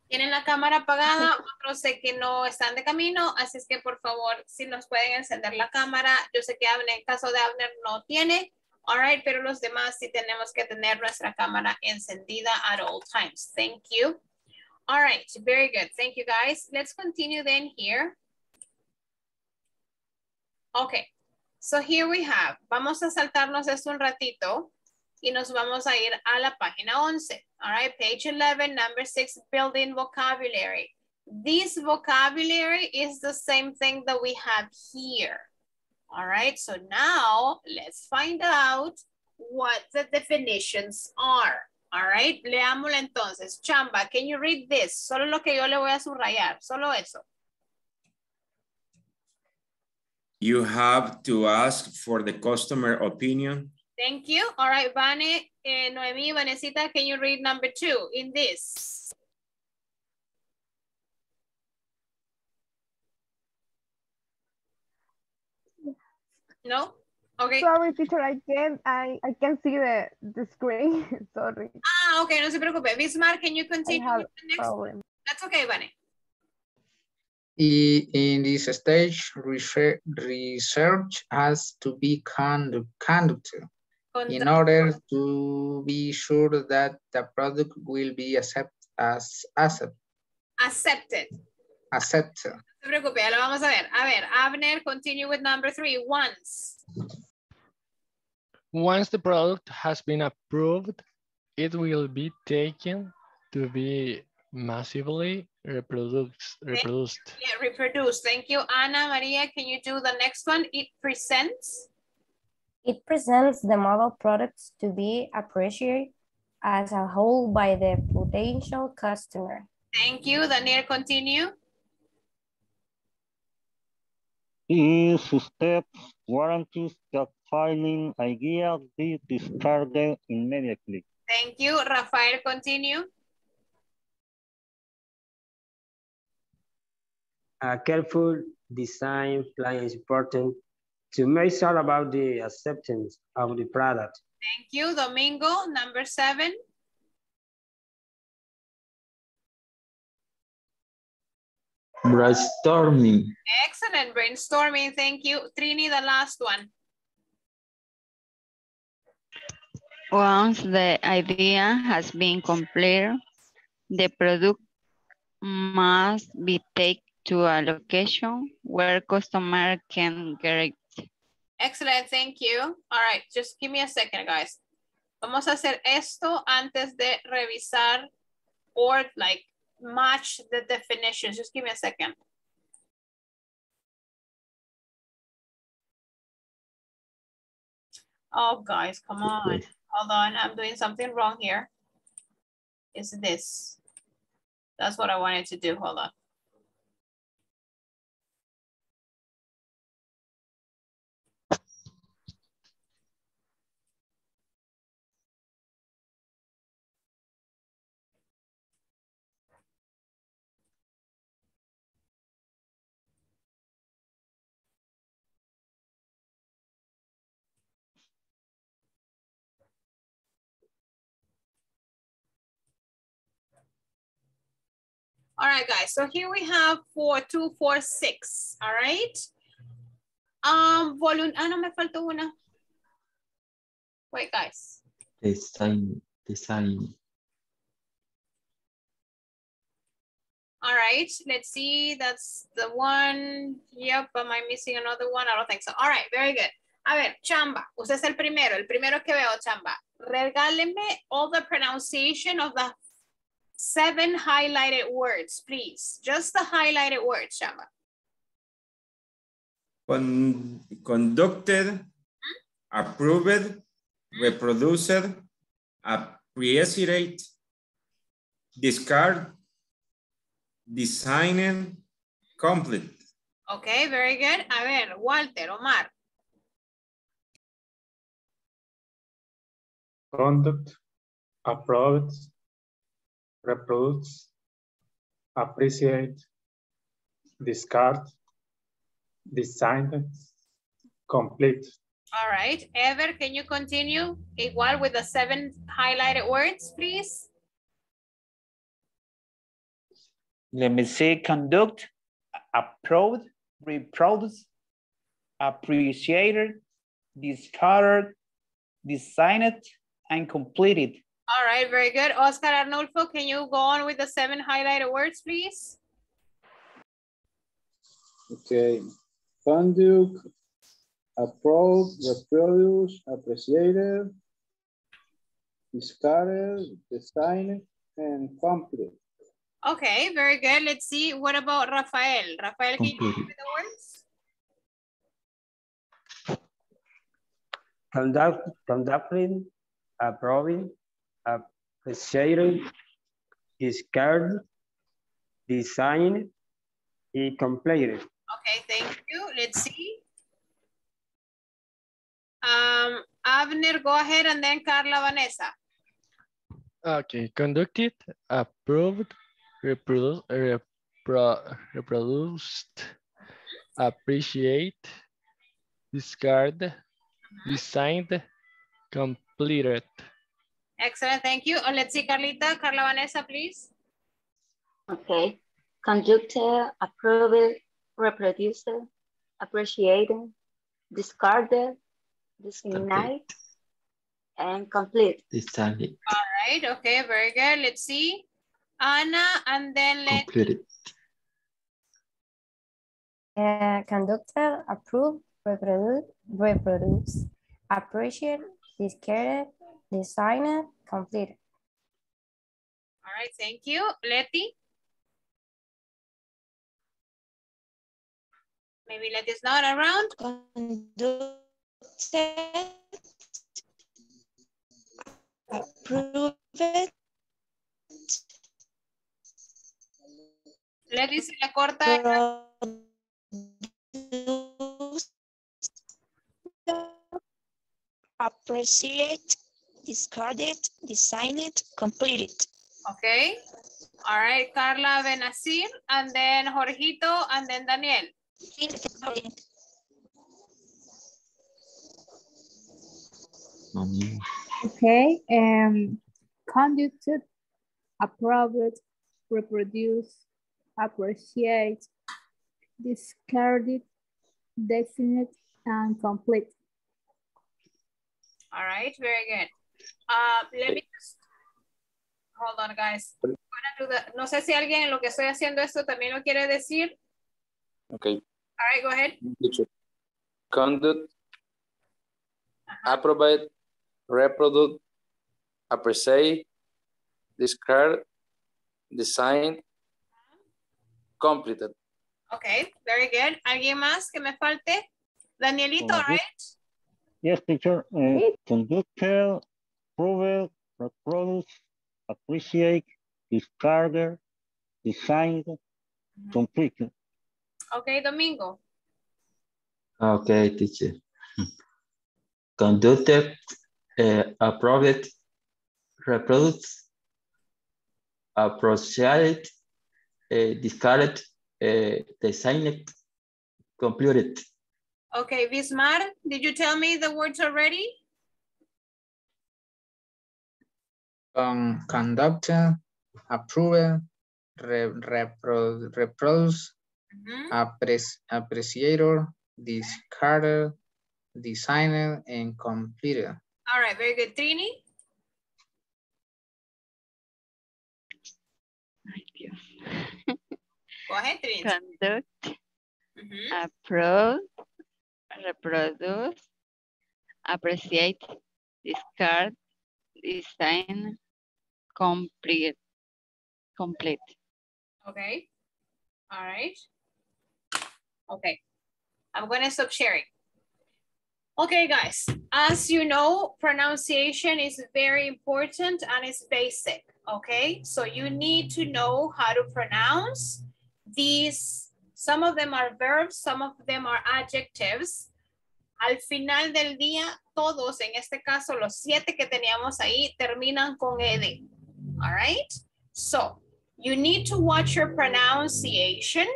tienen la cámara apagada. Otros sé que no están de camino, así es que por favor, si nos pueden encender la cámara. Yo sé que Abner, en el caso de Abner no tiene. All right, pero los demás sí tenemos que tener nuestra cámara encendida at all times. Thank you. All right, very good. Thank you, guys. Let's continue then here. Okay, so here we have, vamos a saltarnos esto un ratito y nos vamos a ir a la página 11. All right, page 11, number six, building vocabulary. This vocabulary is the same thing that we have here. All right, so now let's find out what the definitions are. All right, leámoslo entonces. Chamba, can you read this? Solo lo que yo le voy a subrayar, solo eso. You have to ask for the customer opinion. Thank you. All right, Vane, eh, Noemi, Vanesita, can you read number two in this? No? Okay. Sorry, teacher, I can't, I, I can't see the, the screen. [laughs] Sorry. Ah, okay, no se preocupe. Bismarck, can you continue with the next? problem. That's okay, Vane. I- In this stage, research, research has to be conducted in order to be sure that the product will be accept, as, accept, Accepted. accepted. No se preocupe, ya lo vamos a ver. A ver, Abner, continue with number three, once. Once the product has been approved, it will be taken to be massively reproduced. reproduced. Yeah, reproduce. Thank you. Ana Maria, can you do the next one? It presents. It presents the model products to be appreciated as a whole by the potential customer. Thank you. Daniel, continue. Each step guarantees that filing idea be discarded immediately. Thank you. Rafael, continue. A careful design plan is important to make sure about the acceptance of the product. Thank you. Domingo, number seven. Brainstorming. Excellent. Brainstorming. Thank you. Trini, the last one. Once the idea has been completed, the product must be taken to a location where customer can get it. Excellent. Thank you. All right. Just give me a second, guys. Vamos a hacer esto antes de revisar or like match the definitions. Just give me a second. Oh, guys, come on. Hold on. I'm doing something wrong here. Is this? That's what I wanted to do. Hold on. All right, guys. So here we have four, two, four, six. All right. Um, volun ah, no me faltó una. Wait, guys. Design. Design. All right, let's see. That's the one. Yep, am I missing another one? I don't think so. All right, very good. A ver, Chamba, usted es el primero, el primero que veo, Chamba. Regáleme all the pronunciation of the seven highlighted words, please. Just the highlighted words, Chamba. Con- conducted, approved, reproduced, appreciate, discard, designed, complete. Okay, very good. A ver, Walter, Omar. Conduct, approves, reproduce, appreciate, discard, design, complete. All right, Ever, can you continue? Igual with the seven highlighted words, please. Let me see, conduct, approved, reproduce, appreciated, discarded, designed, and completed. All right, very good. Oscar Arnulfo, can you go on with the seven highlighted words, please? Okay. Conduct, approve, reproduce, appreciated, discarded, designed, and complete. Okay, very good. Let's see. What about Rafael? Rafael, can you give me the words? conduct, conducting, approving, appreciating, discard, designed, and completed. Okay, thank you. Let's see. Um, Abner, go ahead, and then Carla Vanessa. Okay, conducted, approved, reproduce, repro, reproduced, appreciate, discard, designed, completed. Excellent, thank you. Oh, let's see, Carlita. Carla Vanessa, please. Okay. Conducted, approved, reproduced, appreciated, discarded, designate, and complete. Design All right, okay, very good. Let's see. Anna, and then let completed. Uh, conducted, approve, reproduce, reproduce, appreciate, discarded, design, complete. All right, thank you. Letty? Maybe Letty's not around. Conducted, approved, Letty se le corta. appreciate, discarded, designed, completed. Okay. All right, Carla Benazir, and then Jorgito, and then Daniel. Okay, um, conducted, approved, reproduce, appreciate, discarded, definite, and complete. All right, very good. Uh, let me just, hold on, guys. No sé si alguien en lo que estoy haciendo esto también lo quiere decir. Okay. All right, go ahead. Teacher. Conduct, approbate, reproduce, appreciate, discard, design, completed. Okay, very good. ¿Alguien más que me falte? Danielito, right? Yes, teacher. Uh, conducted, approved, reproduce, appreciate, discarded, designed, completed. Okay, Domingo. Okay, teacher. Conducted, uh, approved, reproduced, appreciated, uh, discarded, uh, designed, completed. Okay, Bismar, did you tell me the words already? Um, conducted, approved, re, repro, reproduce, Mhm. appreci- appreciator, discarded, designed, and completed. All right, very good. Trini? [laughs] Go ahead, Trini. Conduct, Mhm. approve, reproduce, appreciate, discard, design, complete, complete. Okay. All right. Okay. I'm going to stop sharing. Okay, guys, as you know, pronunciation is very important and it's basic, okay? So you need to know how to pronounce these. Some of them are verbs, some of them are adjectives. Al final del día, todos, en este caso, los siete que teníamos ahí, terminan con ed. All right? So you need to watch your pronunciation.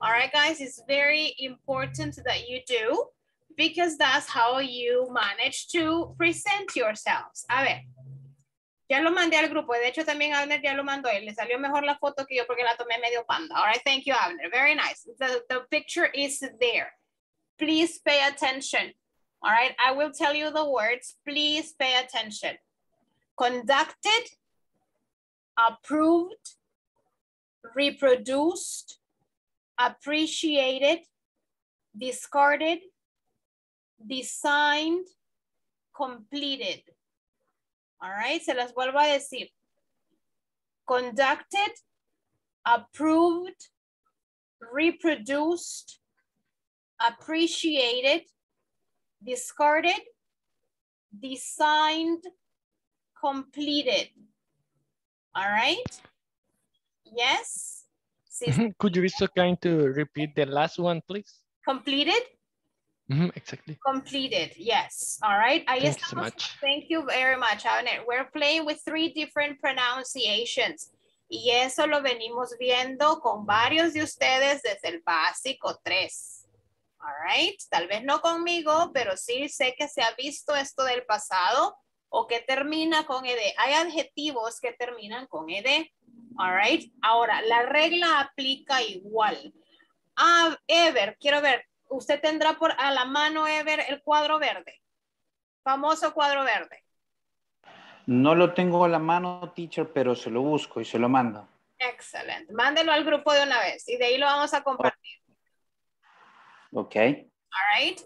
All right, guys, it's very important that you do because that's how you manage to present yourselves. A ver, ya lo mandé al grupo. De hecho, también Abner ya lo mandó. Y le salió mejor la foto que yo porque la tomé medio panda. All right, thank you, Abner. Very nice. The, the picture is there. Please pay attention. All right, I will tell you the words. Please pay attention. Conducted, approved, reproduced, appreciated, discarded, designed, completed. All right, se las vuelvo a decir. Conducted, approved, reproduced, appreciated, discarded, designed, completed. All right? Yes? Could you be so kind to repeat the last one, please? Completed? Exactly. Completed, yes. All right. Ahí Thank you so much. Thank you very much, Abner. We're playing with three different pronunciations. Y eso lo venimos viendo con varios de ustedes desde el básico 3. All right. Tal vez no conmigo, pero sí sé que se ha visto esto del pasado o que termina con ed. Hay adjetivos que terminan con ed. All right. Ahora, la regla aplica igual. Ah, Ever, quiero ver. Usted tendrá por a la mano, Ever, el cuadro verde. Famoso cuadro verde. No lo tengo a la mano, teacher, pero se lo busco y se lo mando. Excelente. Mándelo al grupo de una vez y de ahí lo vamos a compartir. Ok. All right.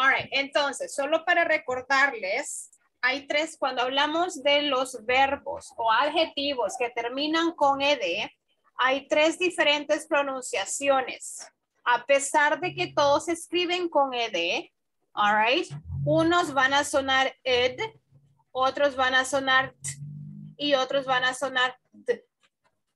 All. Entonces, solo para recordarles, hay tres, cuando hablamos de los verbos o adjetivos que terminan con ed, hay tres diferentes pronunciaciones. A pesar de que todos escriben con ed, all right, unos van a sonar ed, otros van a sonar t y otros van a sonar d.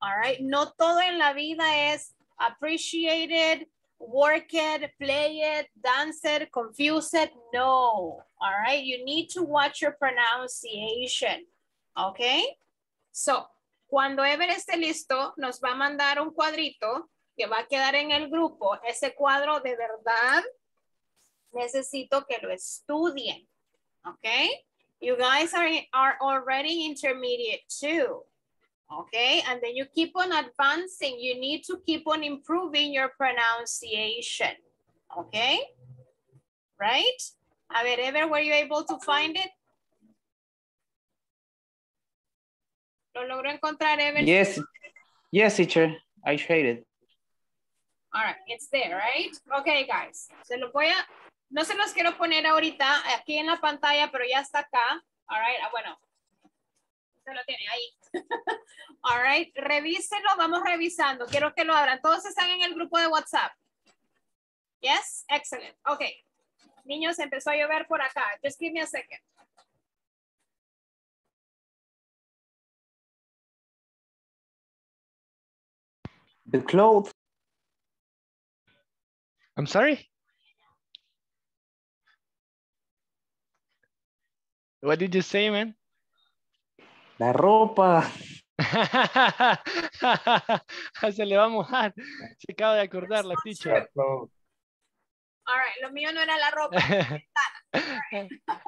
All right. No todo en la vida es appreciated, work it, play it, dance it, confuse it. No. All right. You need to watch your pronunciation. Okay. So, cuando Ever esté listo, nos va a mandar un cuadrito que va a quedar en el grupo. Ese cuadro de verdad necesito que lo estudien. Okay. You guys are, are already intermediate too. Okay, and then you keep on advancing. You need to keep on improving your pronunciation. Okay, right? A ver, Ever, were you able to find it? ¿Lo logró encontrar, Ever? Yes. Yes, teacher. I tried it. All right, it's there, right? Okay, guys. Se lo voy a, no se los quiero poner ahorita aquí en la pantalla, pero ya está acá. All right, ah, bueno. Se lo tiene ahí. [laughs] All right, revísenlo, vamos revisando. Quiero que lo abran. Todos están en el grupo de WhatsApp. Yes, excellent. Okay. Niños, empezó a llover por acá. Just give me a second. The clothes. I'm sorry? What did you say, man? La ropa. [laughs] Se le va a mojar. Se acaba de acordar la teacher. All right, lo mío no era la ropa. [laughs]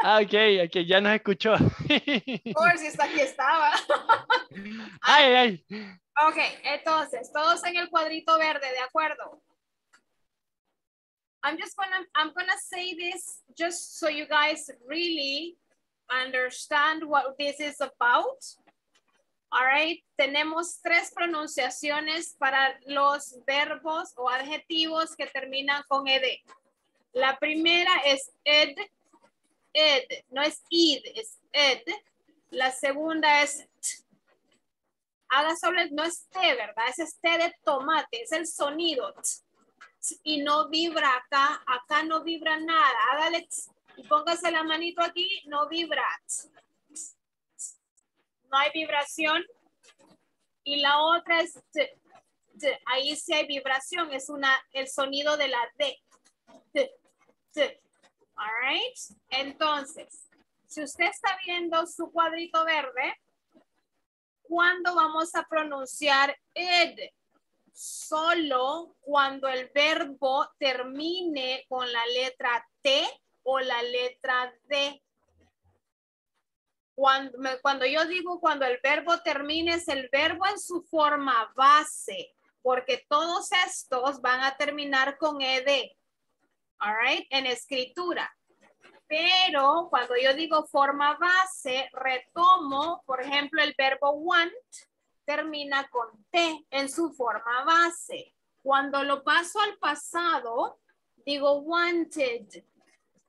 ah, ok, ok, ya nos escuchó. Por si está aquí estaba. [laughs] ay, ay. Ok, entonces, todos en el cuadrito verde, ¿de acuerdo? I'm just gonna, I'm gonna say this just so you guys really understand what this is about. All right, tenemos tres pronunciaciones para los verbos o adjetivos que terminan con ed. La primera es ed, ed, no es id, es ed. La segunda es t. Haga no es t, ¿verdad? Es t de tomate, es el sonido. Y no vibra acá, acá no vibra nada. Hágale y póngase la manito aquí, no vibra. No hay vibración. Y la otra es, t, t, ahí sí hay vibración, es una, el sonido de la D. T, t. All right. Entonces, si usted está viendo su cuadrito verde, ¿cuándo vamos a pronunciar ed? Solo cuando el verbo termine con la letra T o la letra D. Cuando, cuando yo digo cuando el verbo termine es el verbo en su forma base, porque todos estos van a terminar con ed. All right, en escritura. Pero cuando yo digo forma base, retomo, por ejemplo, el verbo want termina con T en su forma base. Cuando lo paso al pasado, digo wanted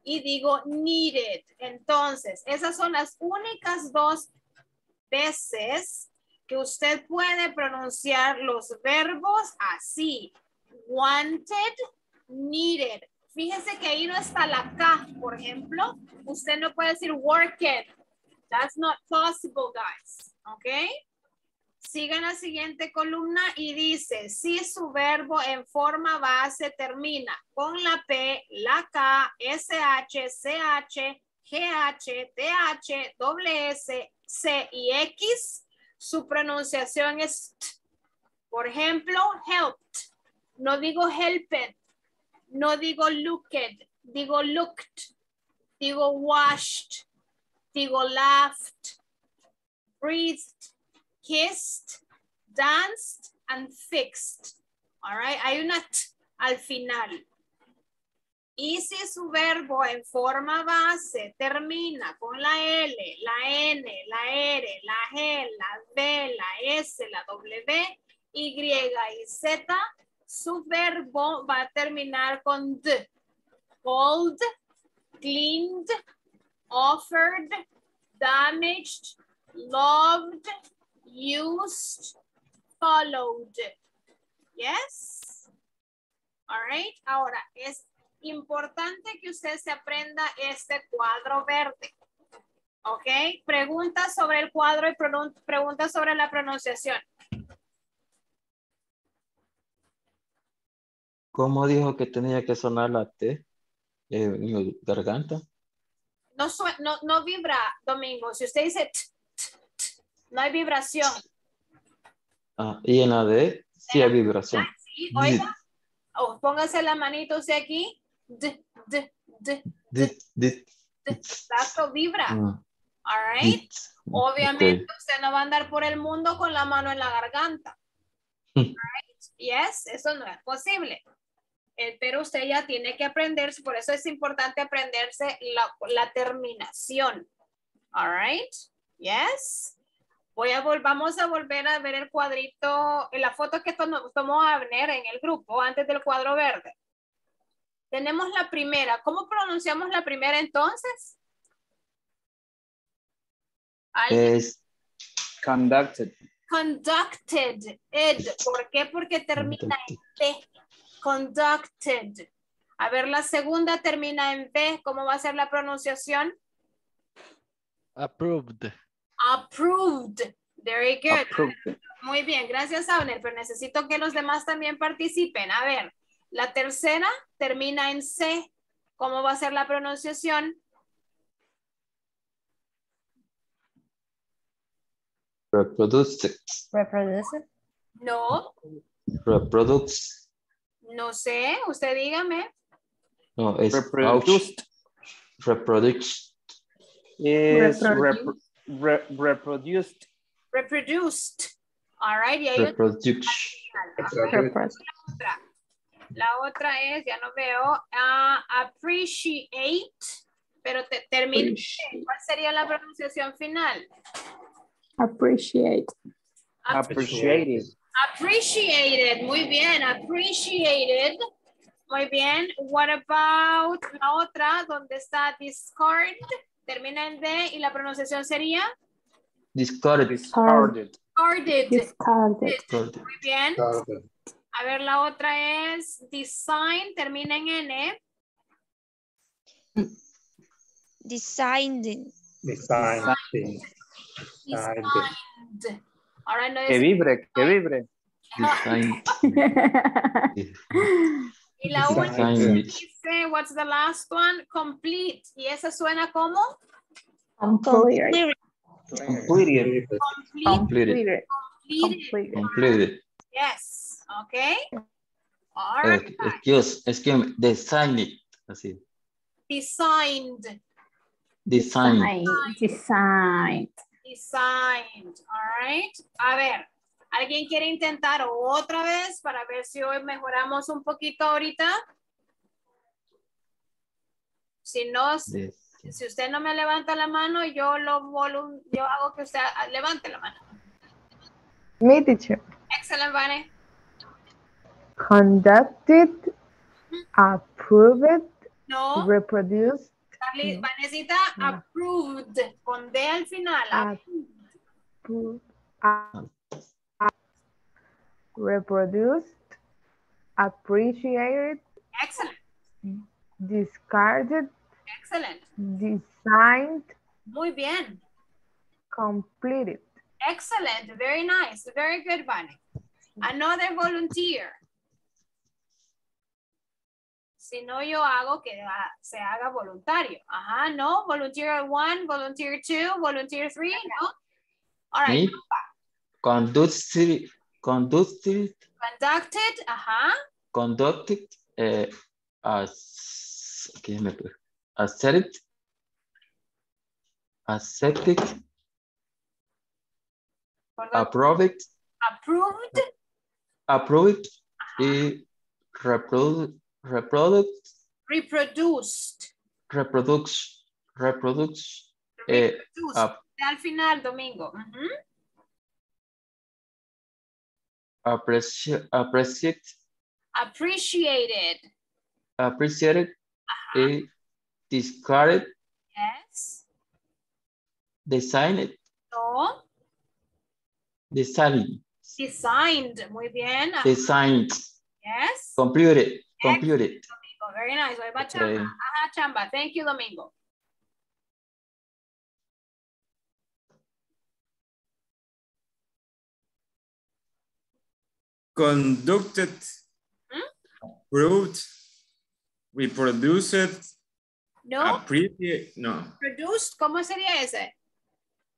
y digo needed. Entonces, esas son las únicas dos veces que usted puede pronunciar los verbos así. Wanted, needed. Fíjese que ahí no está la K, por ejemplo. Usted no puede decir working. That's not possible, guys. ¿Ok? Siga en la siguiente columna y dice, si su verbo en forma base termina con la P, la K, SH, CH, GH, TH, S, C y X, su pronunciación es T. Por ejemplo, helped. No digo helped. No digo looked. Digo looked. Digo washed. Digo laughed. Breathed. Kissed. Danced. And fixed. All right. Hay una T al final. Y si su verbo en forma base termina con la L, la N, la R, la G, la B, la S, la W, Y y Z, su verbo va a terminar con D. Called, cleaned, offered, damaged, loved, used, followed. Yes? All right. Ahora, es importante que usted se aprenda este cuadro verde. ¿Ok? Preguntas sobre el cuadro y preguntas sobre la pronunciación. ¿Cómo dijo que tenía que sonar la T en mi garganta? No, no, no vibra, Domingo. Si usted dice t, no hay vibración. Ah, y en la D sí hay vibración. Sí, oiga. Oh, póngase la manito usted aquí d, d, d, Exacto, vibra. Ah. All right. Obviamente usted no va a andar por el mundo con la mano en la garganta. right? Yes, eso no es posible. Eh, pero usted ya tiene que aprenderse, por eso es importante aprenderse la, la terminación. All right. Yes. Voy a vamos a volver a ver el cuadrito, la foto que tomó, tomó Abner en el grupo antes del cuadro verde. Tenemos la primera. ¿Cómo pronunciamos la primera entonces? Es conducted. Conducted. Ed. ¿Por qué? Porque termina en T. Conducted. A ver, la segunda termina en B. ¿Cómo va a ser la pronunciación? Approved. Approved. Very good. Muy bien, gracias, Abner. Pero necesito que los demás también participen. A ver, la tercera termina en C. ¿Cómo va a ser la pronunciación? Reproduce. Reproduce. No. Reproduce. No sé, usted dígame. No, es reproduced. Reproduced. Es reproduced. Reproduced. All right. Y Reproduced. La otra es, ya no veo, uh, appreciate, pero te, termina. ¿Cuál sería la pronunciación final? Appreciate. Appreciated. Appreciated. Muy bien. Appreciated. Muy bien. What about la otra donde está discard? Termina en D y la pronunciación sería? Discarded. Discarded. Discarded. Discarded. Muy bien. A ver, la otra es design, termina en N. Designed. Designed. Designed. Ahora no es... Que vibre, que vibre. [laughs] Design. y la última dice, what's the last one? Complete. ¿Y esa suena como? Completed. Completed. Completed. Completed. Completed. Yes. Okay. All right. Excuse, excuse me. Design it. Así. Designed. Design. Designed. Designed. All right. A ver, ¿alguien quiere intentar otra vez para ver si hoy mejoramos un poquito ahorita? Si no, si usted no me levanta la mano, yo lo yo hago que usted levante la mano. Me, teacher. Excellent, Vane. Conducted, approved, no. reproduced. Carly, Vanesita, approved, con D al final. Approved, reproduced, appreciated. Excellent. discarded, Excellent. designed, Muy bien. completed. Excellent. Very nice. Very good, Vane. Another volunteer. Si no, yo hago que ha- se haga voluntario. Ajá, no. Volunteer one, volunteer two, volunteer three, no. All right. Me? Conducted, conducted, Conducted, ajá. conducted, uh, as, ¿qué me ascetic, ascetic, approved, approved, approved, y reprodu, reproduced, reproduced, reproduced, reproduced, eh, al final, domingo. Uh -huh. Appreciate. Appreciated. Appreciated. Appreciated. Uh -huh discarded, Yes. designed, No. designed, Designed. Muy bien. ajá. designed, Yes. computed, computed. Domingo. Very nice. Ahí va Okay. chamba. Ajá, chamba. Thank you, Domingo. Conducted, proved, reproduced, No. appreciate, no, Produced. ¿Cómo sería ese?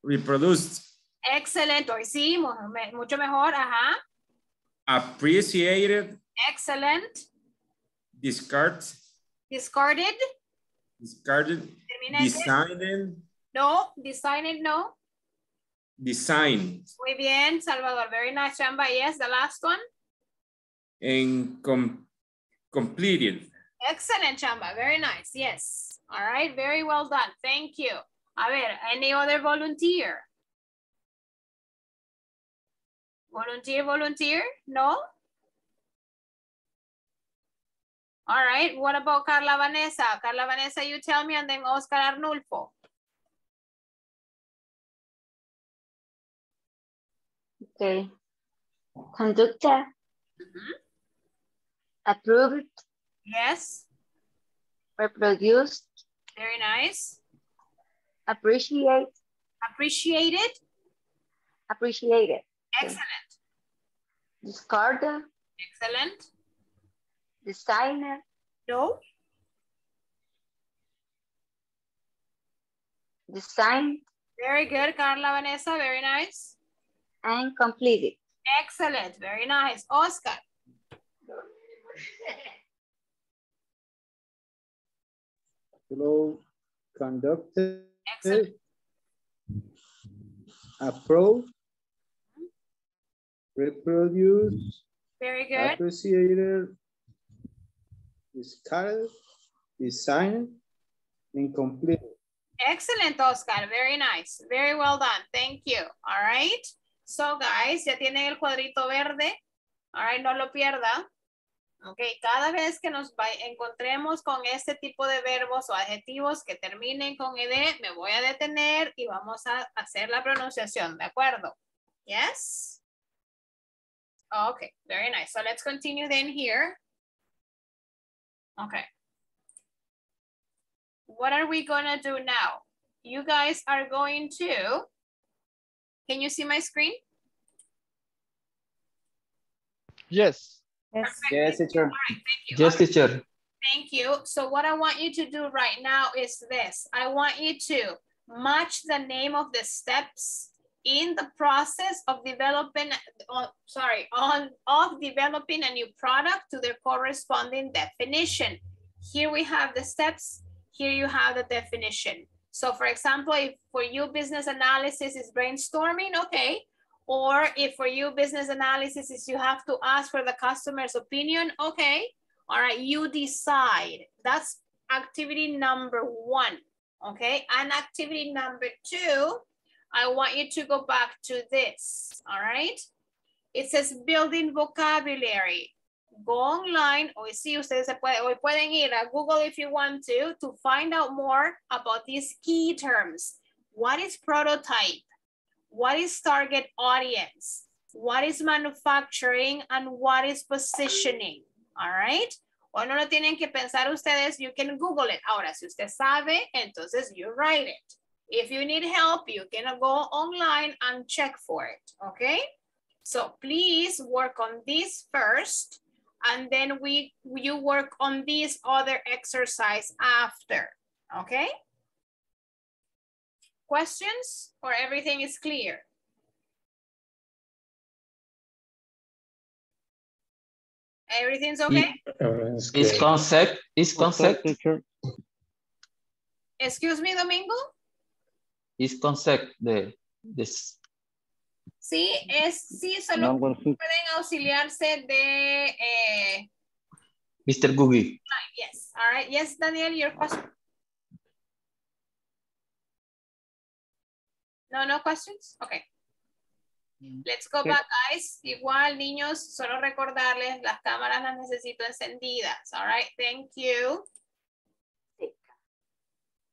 reproduced, Excelente. Hoy sí, mu- me- mucho mejor. Ajá. appreciated, Excellent. discard, Discarded. discarded, Termina ese. designed, No. Designed. No. designed, Muy bien, Salvador. Very nice, chamba. Yes, the last one. and com- completed. Excellent, chamba. Very nice. Yes. All right. Very well done. Thank you. A ver, any other volunteer? Volunteer, volunteer? No? All right. What about Carla Vanessa? Carla Vanessa, you tell me, and then Oscar Arnulfo. Okay. Conductor. Mm-hmm. Approved, Yes. reproduced, Very nice. appreciate, Appreciated. appreciated, Excellent. Discard. Excellent. designer, No. designed, Very good, Carla Vanessa. Very nice. and completed. Excellent. Very nice. Oscar. [laughs] Hello, conducted, Excellent. approved, reproduced, Very good. appreciated, discarded, designed, and completed. Excellent, Oscar. Very nice. Very well done. Thank you. All right. So, guys, ya tienen el cuadrito verde. All right, no lo pierda. Ok, cada vez que nos encontremos con este tipo de verbos o adjetivos que terminen con ed, me voy a detener y vamos a hacer la pronunciación, ¿de acuerdo? Yes? Okay, very nice. So let's continue then here. Okay. What are we gonna do now? You guys are going to, can you see my screen? Yes. Yes. Yes, teacher. Yes, teacher. Thank you. So what I want you to do right now is this. I want you to match the name of the steps in the process of developing, oh, sorry, on of developing a new product to their corresponding definition. Here we have the steps. Here you have the definition. So for example, if for you business analysis is brainstorming, okay. Or if for you business analysis is you have to ask for the customer's opinion, okay. All right, you decide. That's activity number one, okay? And activity number two, I want you to go back to this, all right? It says building vocabulary. Go online, hoy sí ustedes se puede, hoy pueden ir a Google if you want to, to find out more about these key terms. What is prototype? What is target audience? What is manufacturing and what is positioning? All right. O no lo tienen que pensar ustedes, you can Google it. Ahora, si usted sabe, entonces you write it. If you need help, you can go online and check for it, okay? So please work on this first, and then we you work on this other exercise after, okay? Questions or everything is clear? Everything's okay? Is concept, is concept, Excuse me, Domingo? is concept the, this. Sí, es, sí, solo No, well, sí. pueden auxiliarse de, eh, Mr. Googie. yes, all right. Yes, Daniel, your question. No, no questions? Okay. Let's go back, guys. Igual, niños, solo recordarles, las cámaras las necesito encendidas. All right, thank you.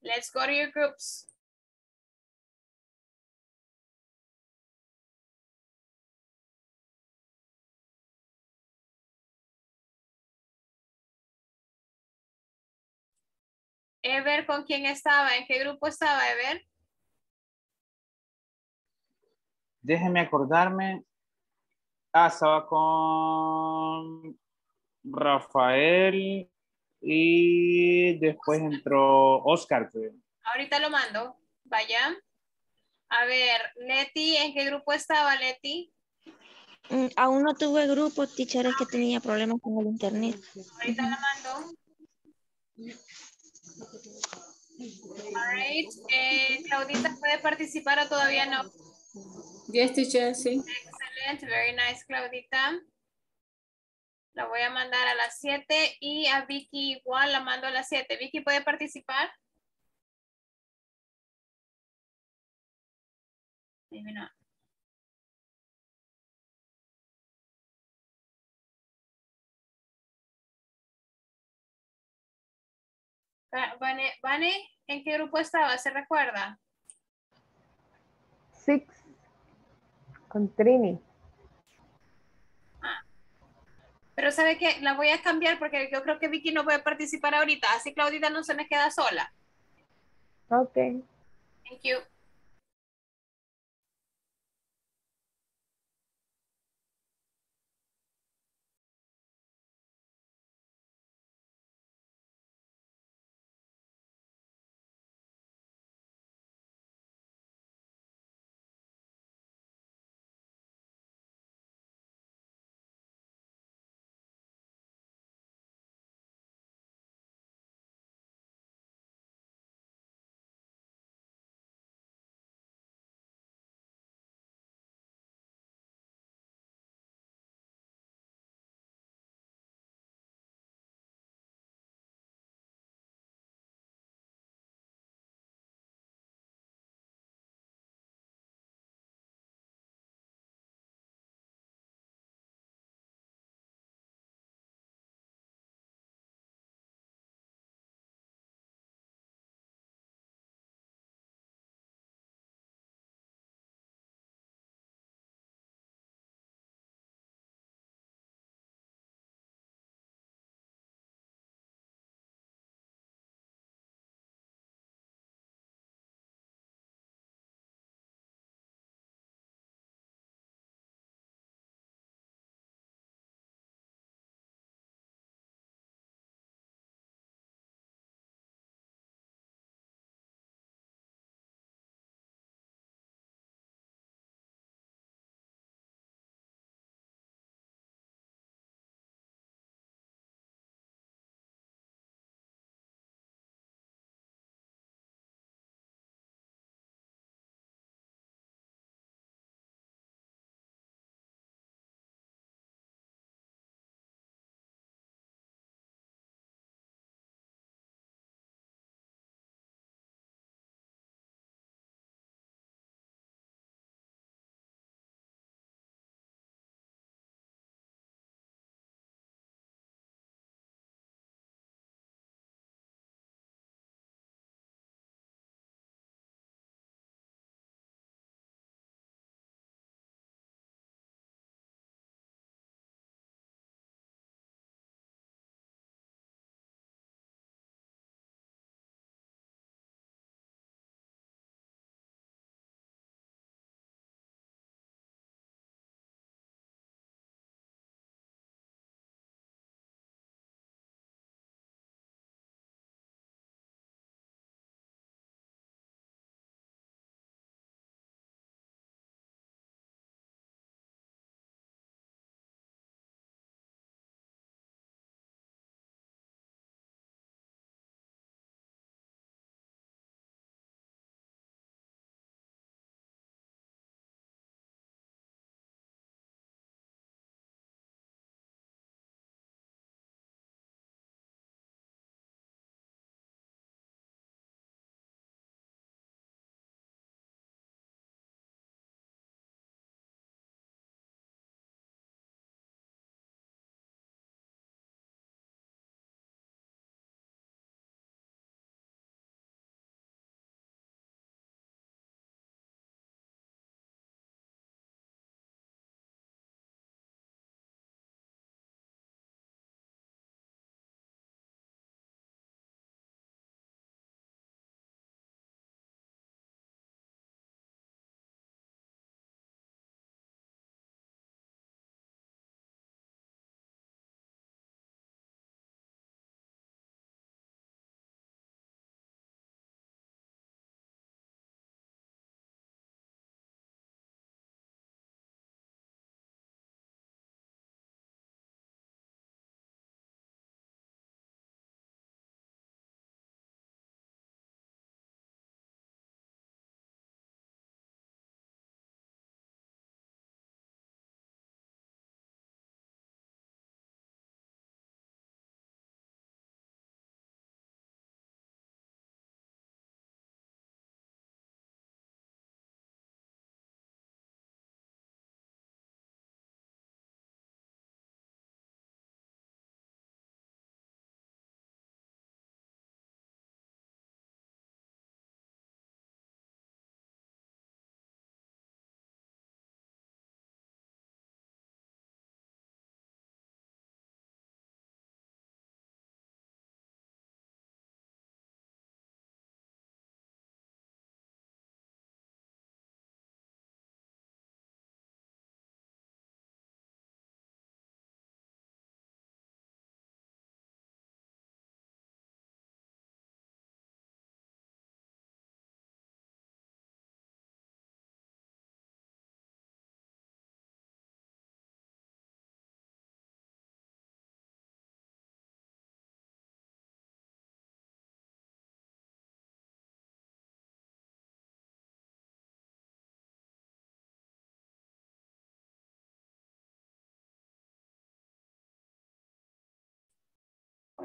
Let's go to your groups. Ever, ¿con quién estaba? ¿En qué grupo estaba, Ever? Déjeme acordarme. Ah, estaba con Rafael y después entró Oscar. Ahorita lo mando. Vaya. A ver, Leti, ¿en qué grupo estaba, Leti? Mm, Aún no tuve grupo, teacher, es que tenía problemas con el internet. Ahorita la mando. All right. Eh, Claudita, ¿puede participar o todavía no? Yes, teacher, sí. Excelente, very nice, Claudita. La voy a mandar a las 7 y a Vicky igual la mando a las 7. Vicky, ¿puede participar? Maybe not. Va- Vane, Vane, ¿en qué grupo estaba? ¿Se recuerda? Six. Con Trini. Pero sabe que la voy a cambiar porque yo creo que Vicky no puede participar ahorita, así Claudita no se me queda sola. Ok. Thank you.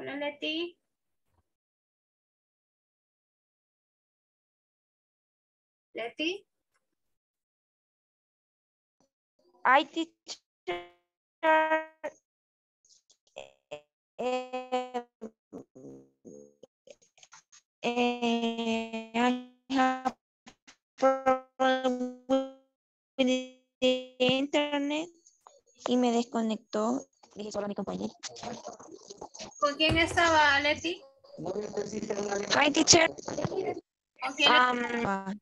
Hola, Leti. Leti. I teacher eh, eh, I have problem with the internet y me desconectó. Dije solo a mi compañero. ¿Con quién estaba Leti? Hi, teacher. ¿Con quién Um,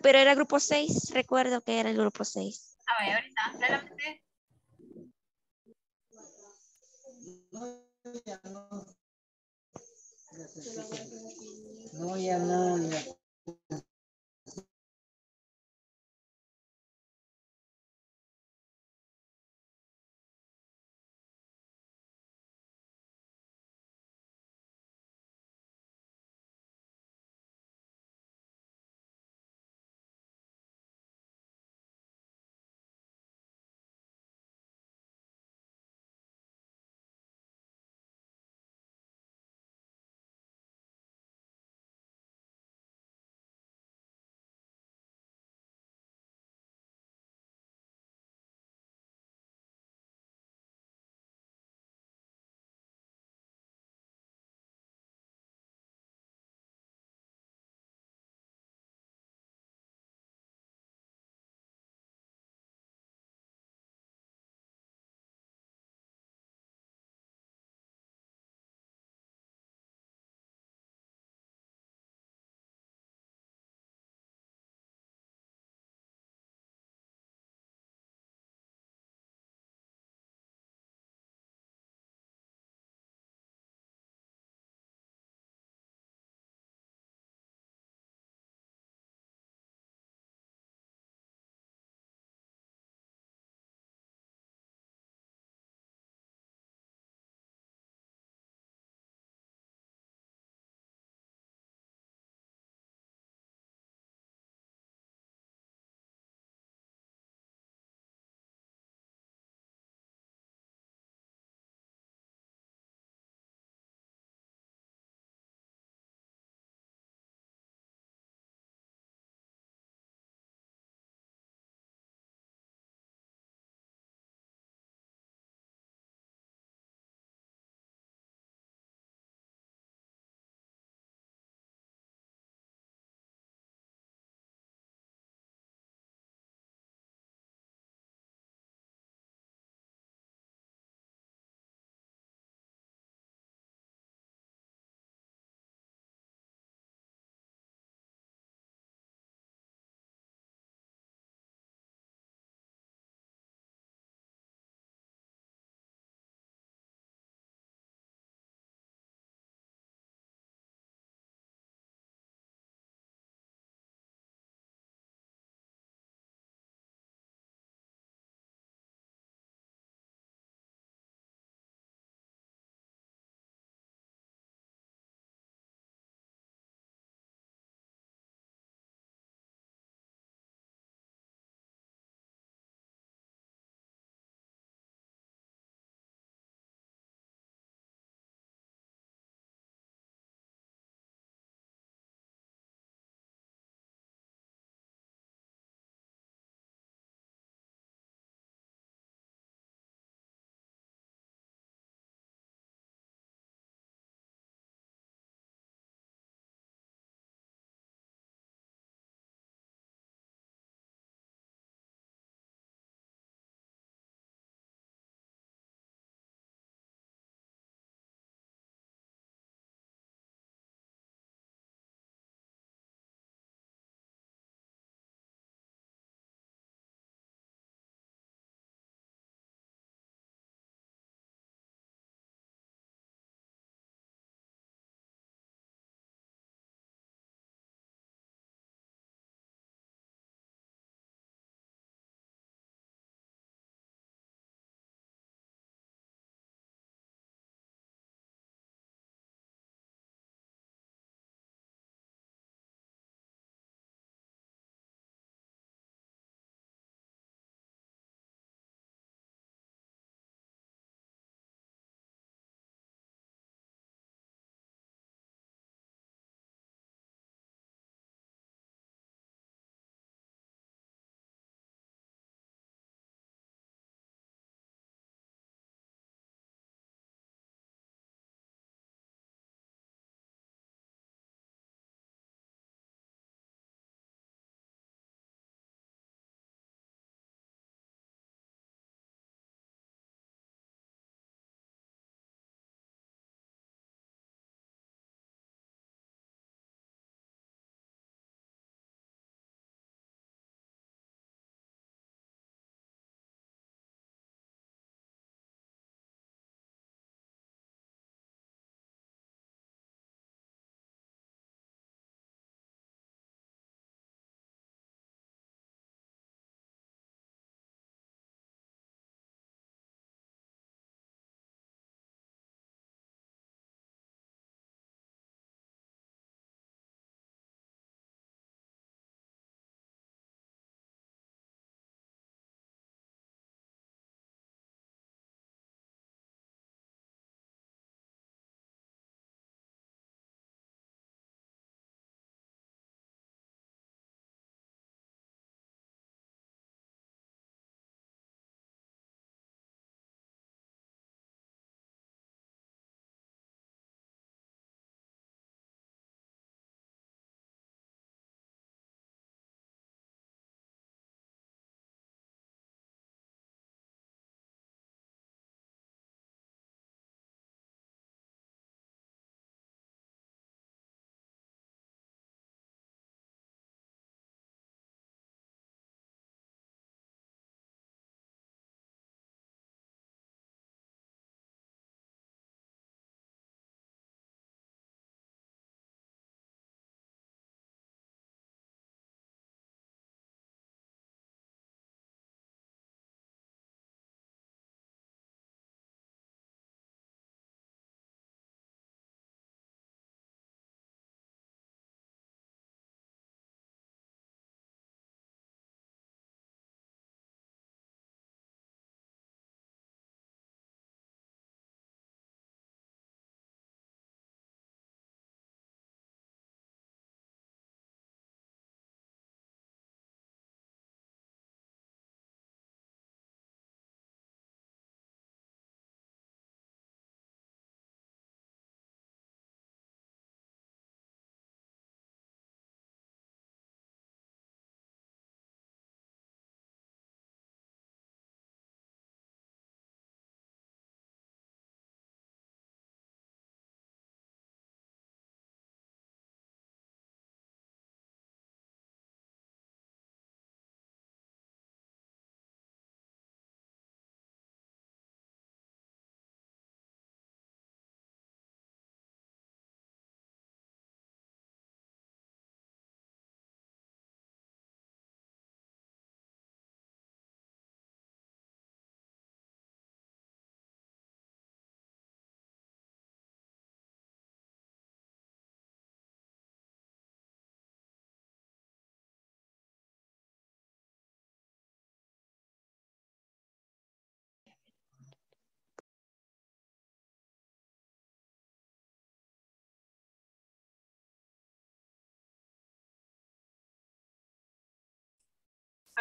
pero era grupo 6, recuerdo que era el grupo 6. A ver, ahorita, claramente. No, ya no. ya.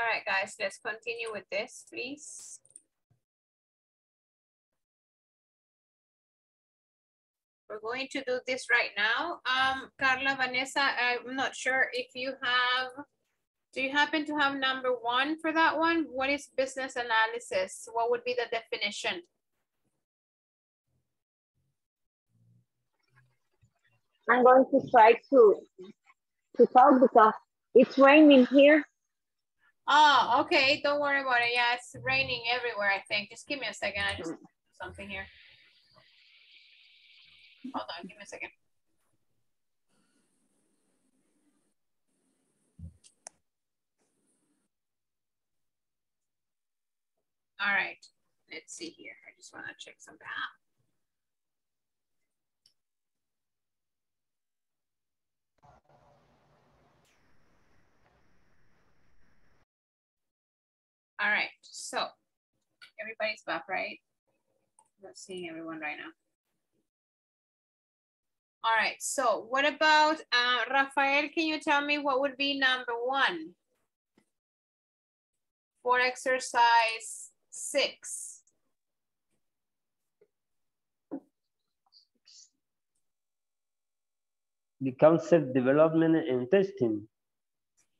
All right, guys, let's continue with this, please. We're going to do this right now. Um, Carla, Vanessa, I'm not sure if you have, do you happen to have number one for that one? What is business analysis? What would be the definition? I'm going to try to to talk because it's raining here. Oh, okay. Don't worry about it. Yeah, it's raining everywhere, I think. Just give me a second. I just something here. Hold on, give me a second. All right, let's see here. I just want to check something out. All right, so everybody's back, right? I'm not seeing everyone right now. All right, so what about, uh, Rafael, can you tell me what would be number one? For exercise six. The concept development and testing.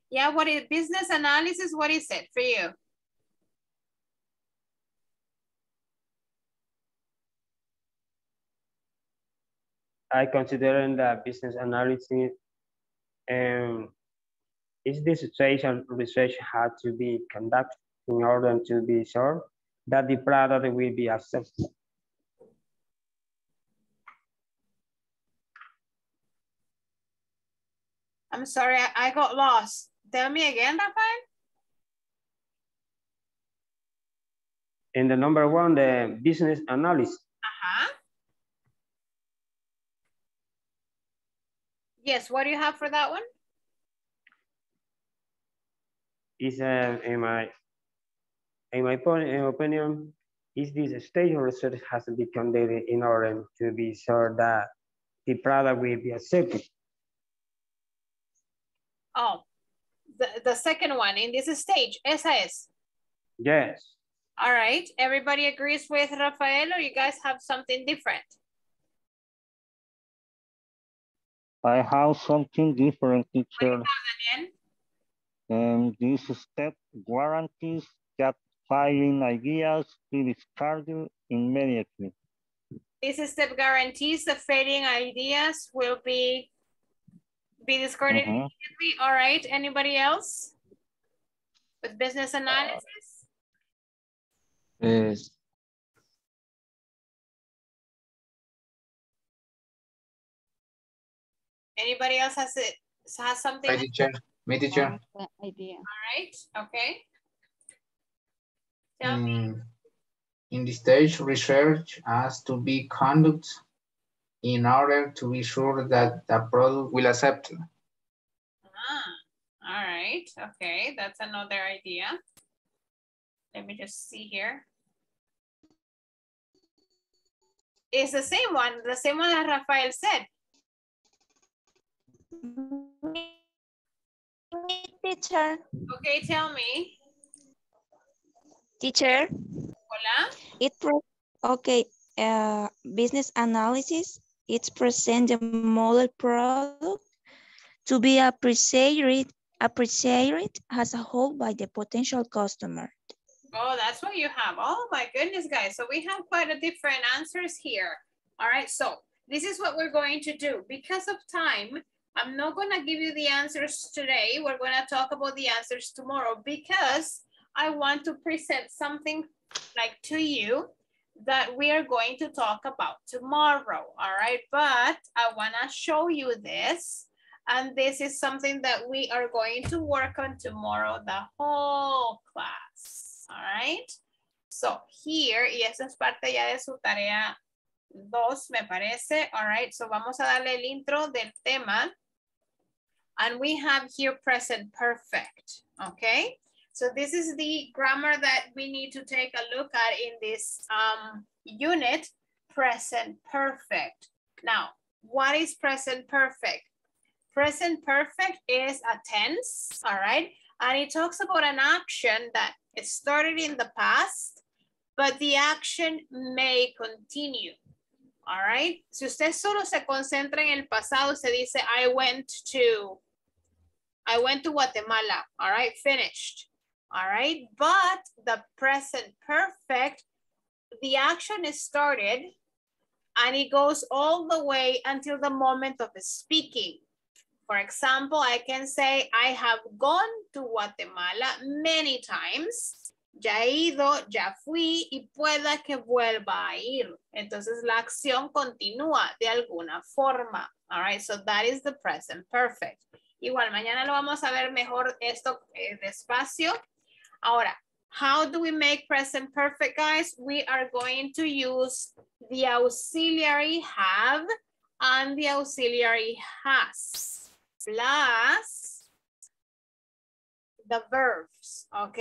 Yeah, what is business analysis? What is it for you? I consider the business analysis and is the situation research had to be conducted in order to be sure that the product will be accepted. I'm sorry, I, I got lost. Tell me again, Rafael. In the number one, the business analysis. Uh-huh. Yes, what do you have for that one? is uh, in my in my point, in opinion, is this stage of research has to be conducted in order to be sure that the product will be accepted. Oh, the, the second one in this stage, SAS. Yes. All right, everybody agrees with Rafael or you guys have something different? I have something different, teacher. Daniel? And this step guarantees that filing ideas will be discarded immediately. This step guarantees the failing ideas will be be discarded Mhm. immediately. All right, anybody else? With business analysis? Yes. Anybody else has it has something? My teacher, my teacher. Idea. All right, okay. Mm, in the stage, research has to be conducted in order to be sure that the product will accept. Ah, all right, okay, that's another idea. Let me just see here. It's the same one, the same one that Rafael said. Teacher, Okay, tell me. teacher, Hola. it okay, uh, business analysis, it present the model product to be appreciated, appreciated as a whole by the potential customer. Oh, that's what you have. Oh my goodness, guys. So we have quite a different answers here. All right, so this is what we're going to do. Because of time, I'm not gonna give you the answers today. We're gonna talk about the answers tomorrow because I want to present something like to you that we are going to talk about tomorrow, all right? But I wanna show you this and this is something that we are going to work on tomorrow, the whole class, all right? So here, y es parte ya de su tarea dos, me parece. All right, so vamos a darle el intro del tema. And we have here present perfect, okay? So this is the grammar that we need to take a look at in this um, unit, present perfect. Now, what is present perfect? Present perfect is a tense, all right? And it talks about an action that started in the past, but the action may continue. All right. Si usted solo se concentra en el pasado, se dice, I went to, I went to Guatemala. All right, finished. All right. But the present perfect, the action is started and it goes all the way until the moment of speaking. For example, I can say, I have gone to Guatemala many times. Ya he ido, ya fui y pueda que vuelva a ir. Entonces la acción continúa de alguna forma. All right, so that is the present perfect. Igual, mañana lo vamos a ver mejor esto eh, despacio. Ahora, how do we make present perfect, guys? We are going to use the auxiliary have and the auxiliary has plus the verbs, ¿ok?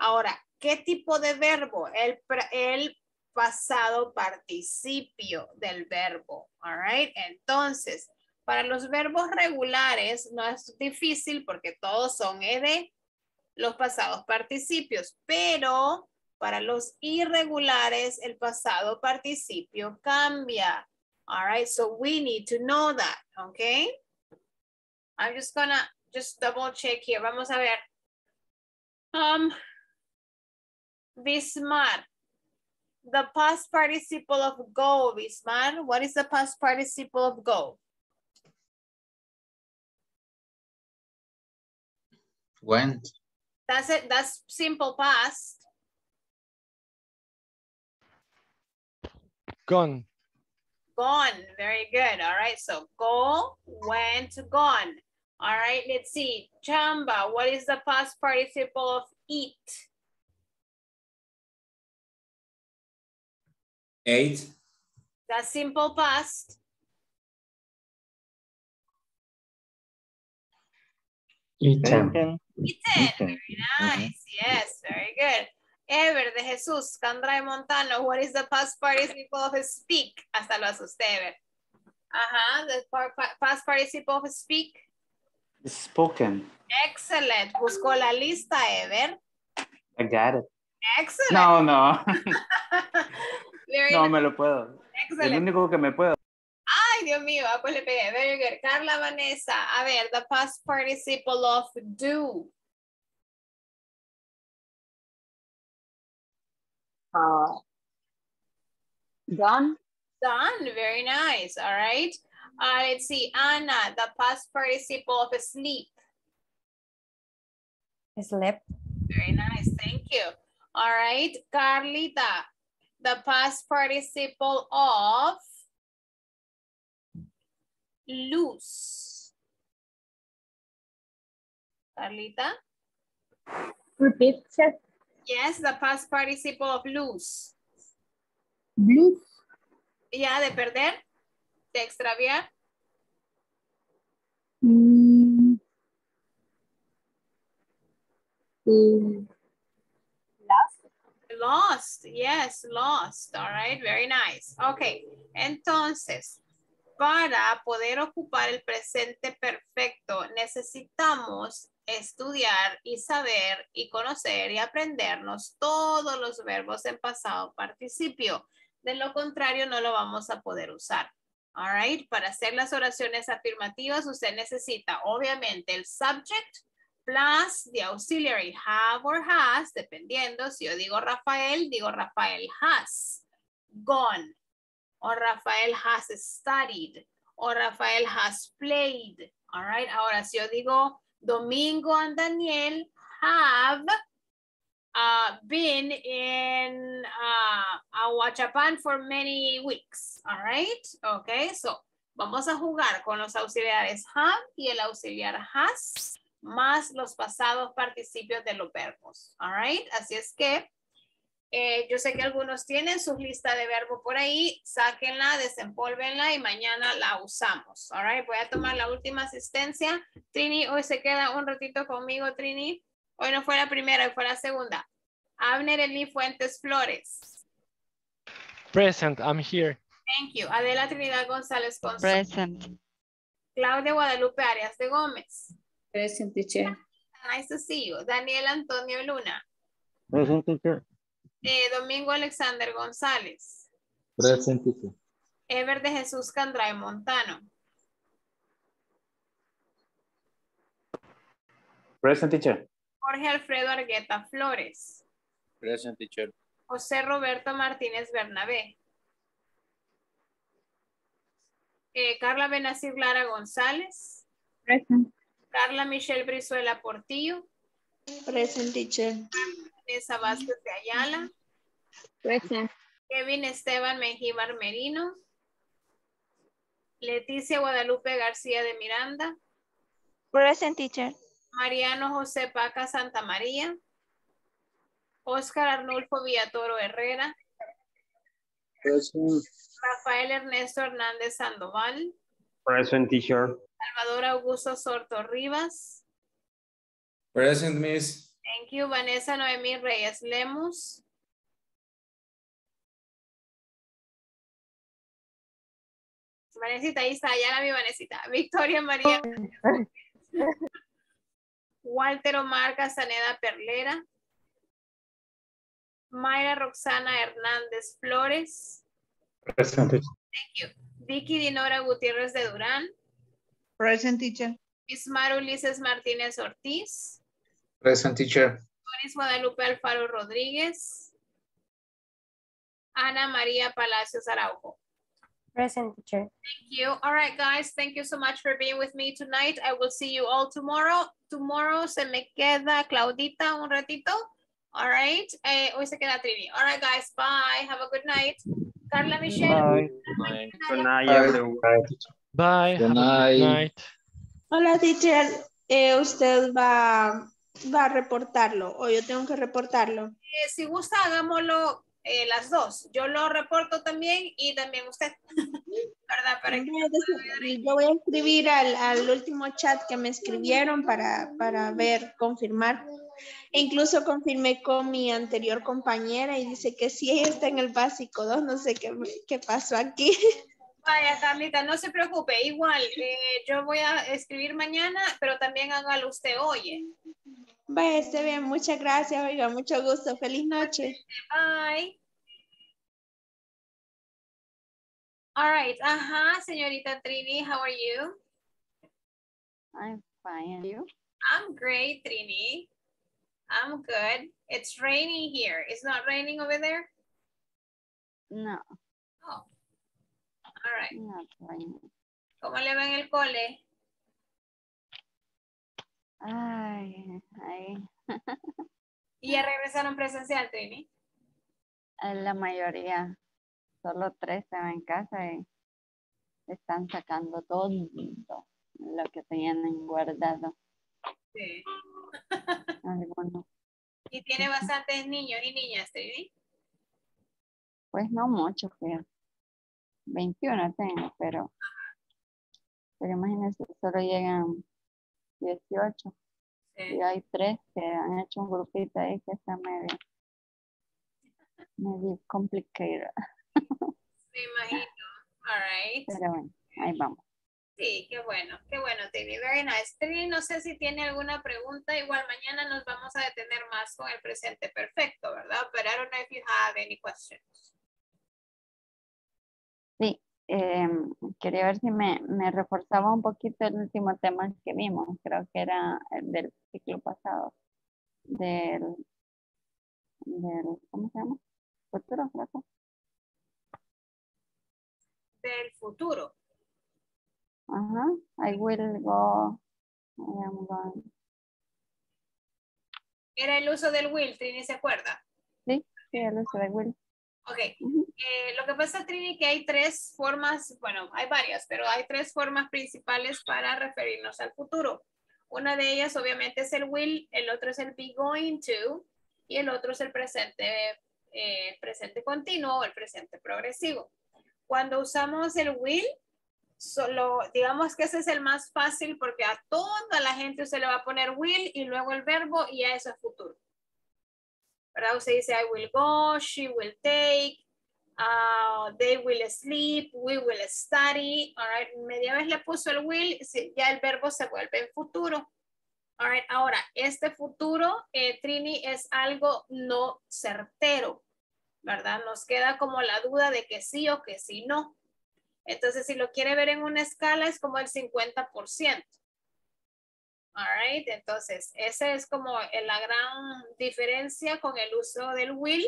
Ahora, ¿qué tipo de verbo? El, el pasado participio del verbo, all right? Entonces, para los verbos regulares no es difícil porque todos son ed, los pasados participios, pero para los irregulares el pasado participio cambia. All right, so we need to know that, okay? I'm just gonna just double check here. Vamos a ver. Um, Bismar. The past participle of go, Bismar. What is the past participle of go? Went. That's it. That's simple past. Gone. Gone. Very good. All right. So go, went, gone. All right, let's see. Chamba, what is the past participle of eat? Eight. That's simple past. Eaten. Eaten. Very nice. Yes, very good. Ever de Jesús, Candra de Montano, what is the past participle of speak? Hasta lo asusté, Ever. Ajá, the past participle of speak. Spoken. Excellent. Buscó la lista, Ever. I got it. Excellent. No, no. [laughs] No me lo puedo. Excellent. El único que me puedo. Ay, Dios mío, ah, pues le pegué. Very good. Carla Vanessa, a ver, the past participle of do. Uh, done. Done. Very nice. All right. Uh, let's see. Anna, the past participle of sleep. Slept. Very nice. Thank you. All right. Carlita, the past participle of lose. Carlita? Repeat, sir. Yes, the past participle of lose. Blue. Ya, de perder, de extraviar. Mm. Mm. Lost, yes, lost. All right, very nice. Ok, entonces, para poder ocupar el presente perfecto, necesitamos estudiar y saber y conocer y aprendernos todos los verbos en pasado participio. De lo contrario, no lo vamos a poder usar. All right, para hacer las oraciones afirmativas, usted necesita obviamente el subject plus the auxiliary have or has, dependiendo. Si yo digo Rafael, digo Rafael has gone, or Rafael has studied, or Rafael has played. All right, ahora si yo digo Domingo and Daniel have uh, been in uh, Ahuachapán for many weeks. All right, okay, so vamos a jugar con los auxiliares have y el auxiliar has más los pasados participios de los verbos. All right, así es que eh, yo sé que algunos tienen su lista de verbo por ahí, sáquenla, desempólvenla y mañana la usamos. All right, voy a tomar la última asistencia. Trini, hoy se queda un ratito conmigo, Trini. Hoy no fue la primera, hoy fue la segunda. Abner Eli Fuentes Flores. Present, I'm here. Thank you. Adela Trinidad González González. Present. Claudia Guadalupe Arias de Gómez. Present teacher. Nice to see you. Daniel Antonio Luna. Present teacher. Eh, Domingo Alexander González. Present teacher. Ever de Jesús Candray Montano. Present teacher. Jorge Alfredo Argueta Flores. Present teacher. José Roberto Martínez Bernabé. Eh, Carla Benacir Lara González. Present. Carla Michelle Brizuela Portillo. Present teacher. Vanessa Vázquez de Ayala. Present. Kevin Esteban Mengíbar Merino. Leticia Guadalupe García de Miranda. Present teacher. Mariano José Paca Santa María. Oscar Arnulfo Villatoro Herrera. Present. Rafael Ernesto Hernández Sandoval. Present teacher. Salvador Augusto Sorto Rivas. Present, Miss. Thank you. Vanessa Noemí Reyes Lemus. Vanesita, ahí está, ya la vi, Vanesita. Victoria María. [laughs] Walter Omar Castaneda Perlera. Mayra Roxana Hernández Flores. Present. Thank you. Vicky Dinora Gutiérrez de Durán. Present teacher. Ismar Ulises Martínez Ortiz. Present teacher. Doris Guadalupe Alfaro Rodríguez. Ana María Palacios Araujo. Present teacher. Thank you. All right, guys. Thank you so much for being with me tonight. I will see you all tomorrow. Tomorrow se me queda Claudita un ratito. All right. Eh, hoy se queda Trini. All right, guys. Bye. Have a good night. Carla Michelle. Bye. Good night, Bye. everyone. Bye. Good night. good night. Hola, teacher. Eh, usted va, va a reportarlo o yo tengo que reportarlo. Eh, si gusta, hagámoslo eh, las dos. Yo lo reporto también y también usted. [laughs] ¿Verdad? Para que... Yo voy a escribir al, al último chat que me escribieron para, para ver, confirmar. E incluso confirmé con mi anterior compañera y dice que sí, ella está en el básico 2. No sé qué, qué pasó aquí. [laughs] Vaya, Carlita, no se preocupe. Igual, eh, yo voy a escribir mañana, pero también hágalo usted hoy. ¿eh? Vaya, esté bien. Muchas gracias, oiga. Mucho gusto. Feliz noche. Bye. All right. Ajá, señorita Trini, how are you? I'm fine. And you? I'm great, Trini. I'm good. It's raining here. It's not raining over there? No. All right. not raining. ¿Cómo le va en el cole? Ay, ay. ¿Y ya regresaron presencial, Trini? En la mayoría, solo tres se van en casa y están sacando todo lo que tenían guardado. Sí. Algunos, ¿Y tiene bastantes niños y niñas, Trini? pues no mucho, pero 21 tengo, pero, pero imagínense, solo llegan 18 y hay tres que han hecho un grupito ahí que está medio, medio complicado. Me imagino. All right. Pero bueno, ahí vamos. Sí, qué bueno, qué bueno, Trini. Very nice. Trini, no sé si tiene alguna pregunta. Igual mañana nos vamos a detener más con el presente perfecto, ¿verdad? But I don't know if you have any questions. Sí, em, quería ver si me, me reforzaba un poquito el último tema que vimos, creo que era el del ciclo pasado, del, del ¿cómo se llama? Futuro, creo que. Del futuro. Ajá, I will go, I am going. Era el uso del will, Trini, ¿se acuerda? Sí, sí, el uso de will. Ok. Eh, lo que pasa, Trini, que hay tres formas, bueno, hay varias, pero hay tres formas principales para referirnos al futuro. Una de ellas, obviamente, es el will, el otro es el be going to, y el otro es el presente, eh, presente continuo o el presente progresivo. Cuando usamos el will, solo, digamos que ese es el más fácil porque a toda la gente usted le va a poner will y luego el verbo y ya eso es futuro. ¿Verdad? Usted dice, I will go, she will take, uh, they will sleep, we will study, all right? Media vez le puso el will, ya el verbo se vuelve en futuro, All right, ahora, este futuro, eh, Trini, es algo no certero, ¿verdad? Nos queda como la duda de que sí o que sí no. Entonces, si lo quiere ver en una escala, es como el 50%. All right, entonces, esa es como la gran diferencia con el uso del will,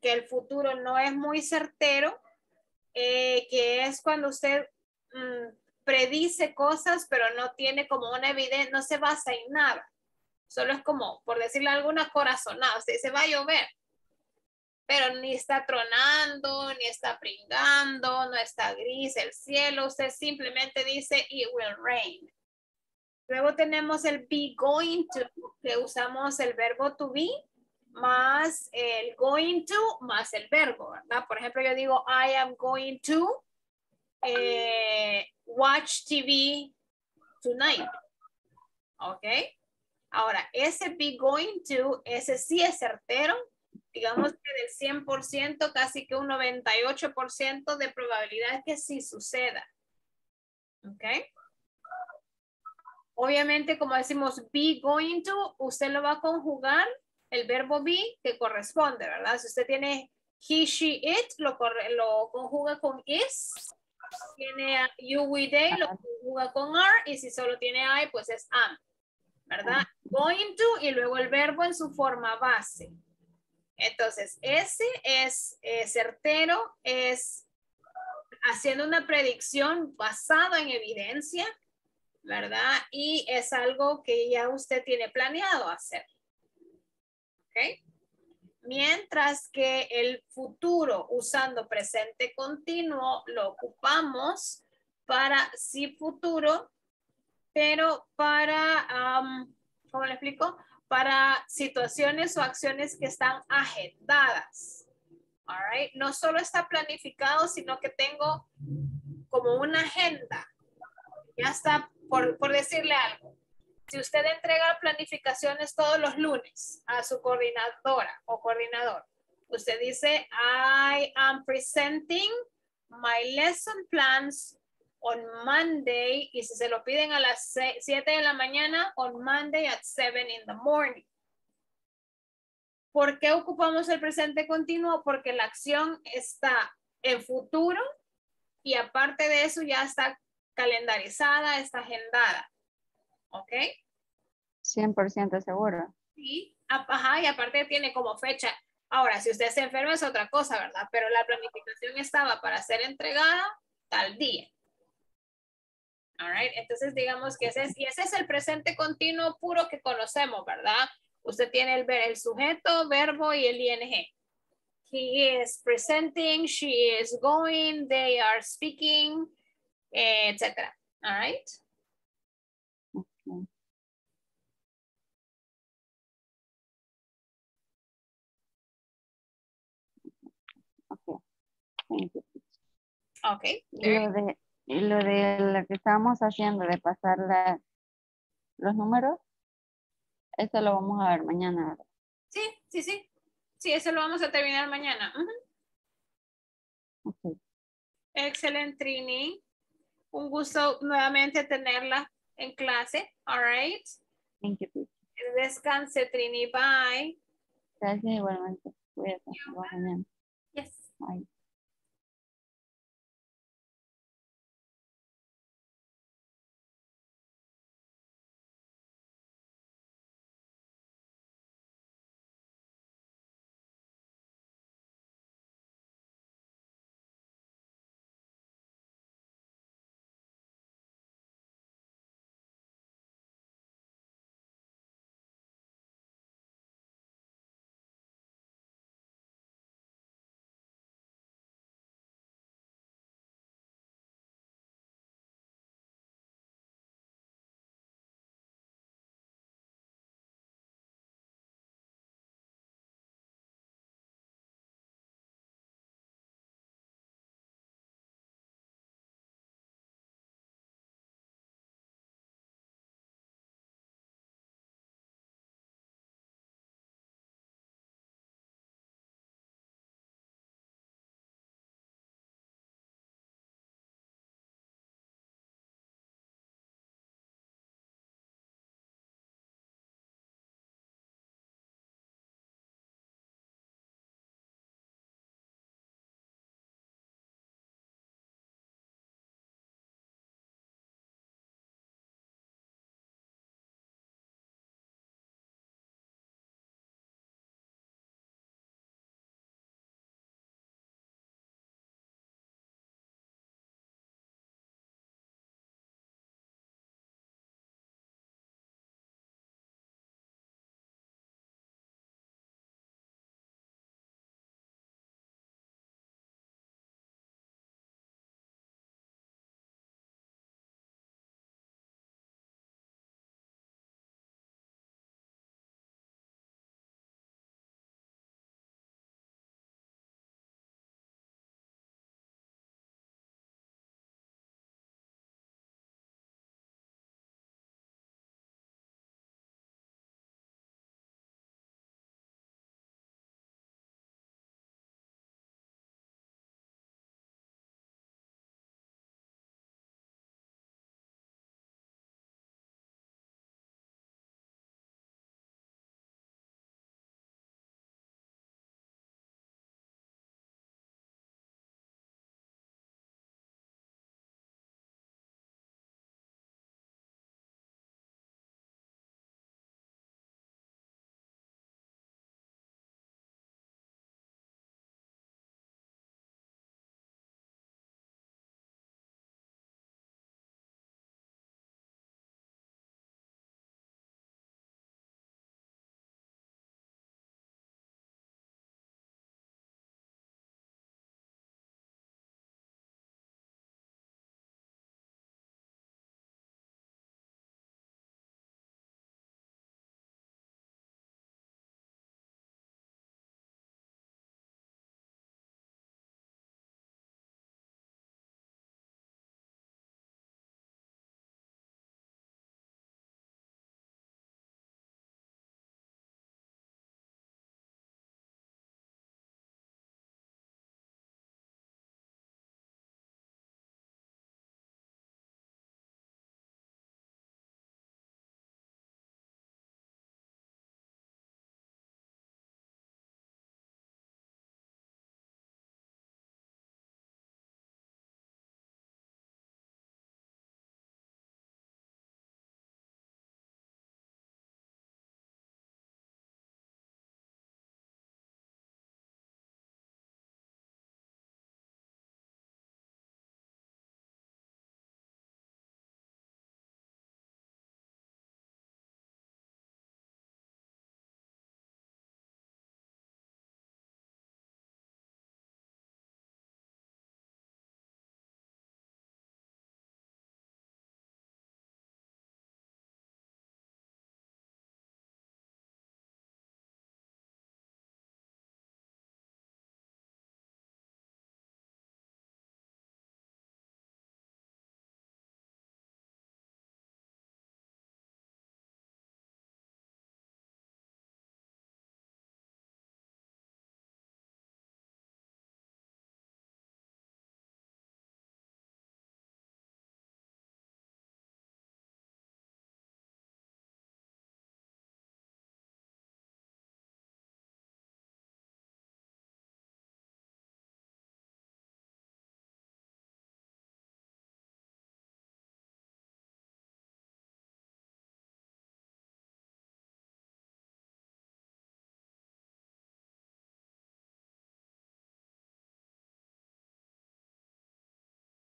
que el futuro no es muy certero, eh, que es cuando usted mm, predice cosas, pero no tiene como una evidencia, no se basa en nada. Solo es como, por decirle alguna corazonada, sea, se va a llover, pero ni está tronando, ni está pringando, no está gris el cielo, usted simplemente dice, it will rain. Luego tenemos el be going to, que usamos el verbo to be, más el going to, más el verbo, ¿verdad? Por ejemplo, yo digo, I am going to eh, watch TV tonight. ¿Ok? Ahora, ese be going to, ese sí es certero. Digamos que del 100%, casi que un 98% de probabilidad que sí suceda. ¿Ok? Obviamente, como decimos be going to, usted lo va a conjugar el verbo be que corresponde, ¿verdad? Si usted tiene he, she, it, lo, lo conjuga con is. Tiene you, we, they, lo conjuga con are. Y si solo tiene I, pues es am, ¿verdad? Going to y luego el verbo en su forma base. Entonces, ese es eh, certero, es haciendo una predicción basada en evidencia, ¿verdad? Y es algo que ya usted tiene planeado hacer. ¿Ok? Mientras que el futuro usando presente continuo lo ocupamos para sí futuro, pero para, ¿cómo le explico? Para situaciones o acciones que están agendadas. All right? No solo está planificado, sino que tengo como una agenda. Ya está por, decirle algo, si usted entrega planificaciones todos los lunes a su coordinadora o coordinador, usted dice, I am presenting my lesson plans on Monday, y si se lo piden a las 7 de la mañana, on Monday at 7 in the morning. ¿Por qué ocupamos el presente continuo? Porque la acción está en futuro y aparte de eso ya está calendarizada, está agendada. ¿Ok? 100% seguro. Sí, ajá, y aparte tiene como fecha. Ahora, si usted se enferma es otra cosa, ¿verdad? Pero la planificación estaba para ser entregada tal día. All right. Entonces, digamos que ese es, y ese es el presente continuo puro que conocemos, ¿verdad? Usted tiene el, el sujeto, verbo y el ing. He is presenting, she is going, they are speaking, etcétera. All right. Okay. Y lo de, lo de lo que estamos haciendo de pasar la, los números, eso lo vamos a ver mañana. Sí, sí, sí. Sí, eso lo vamos a terminar mañana. Excelente, Trini. Un gusto nuevamente tenerla en clase. All right. Thank you. Descanse, Trini. Bye. Gracias igualmente. Cuídate. Yes. Bye.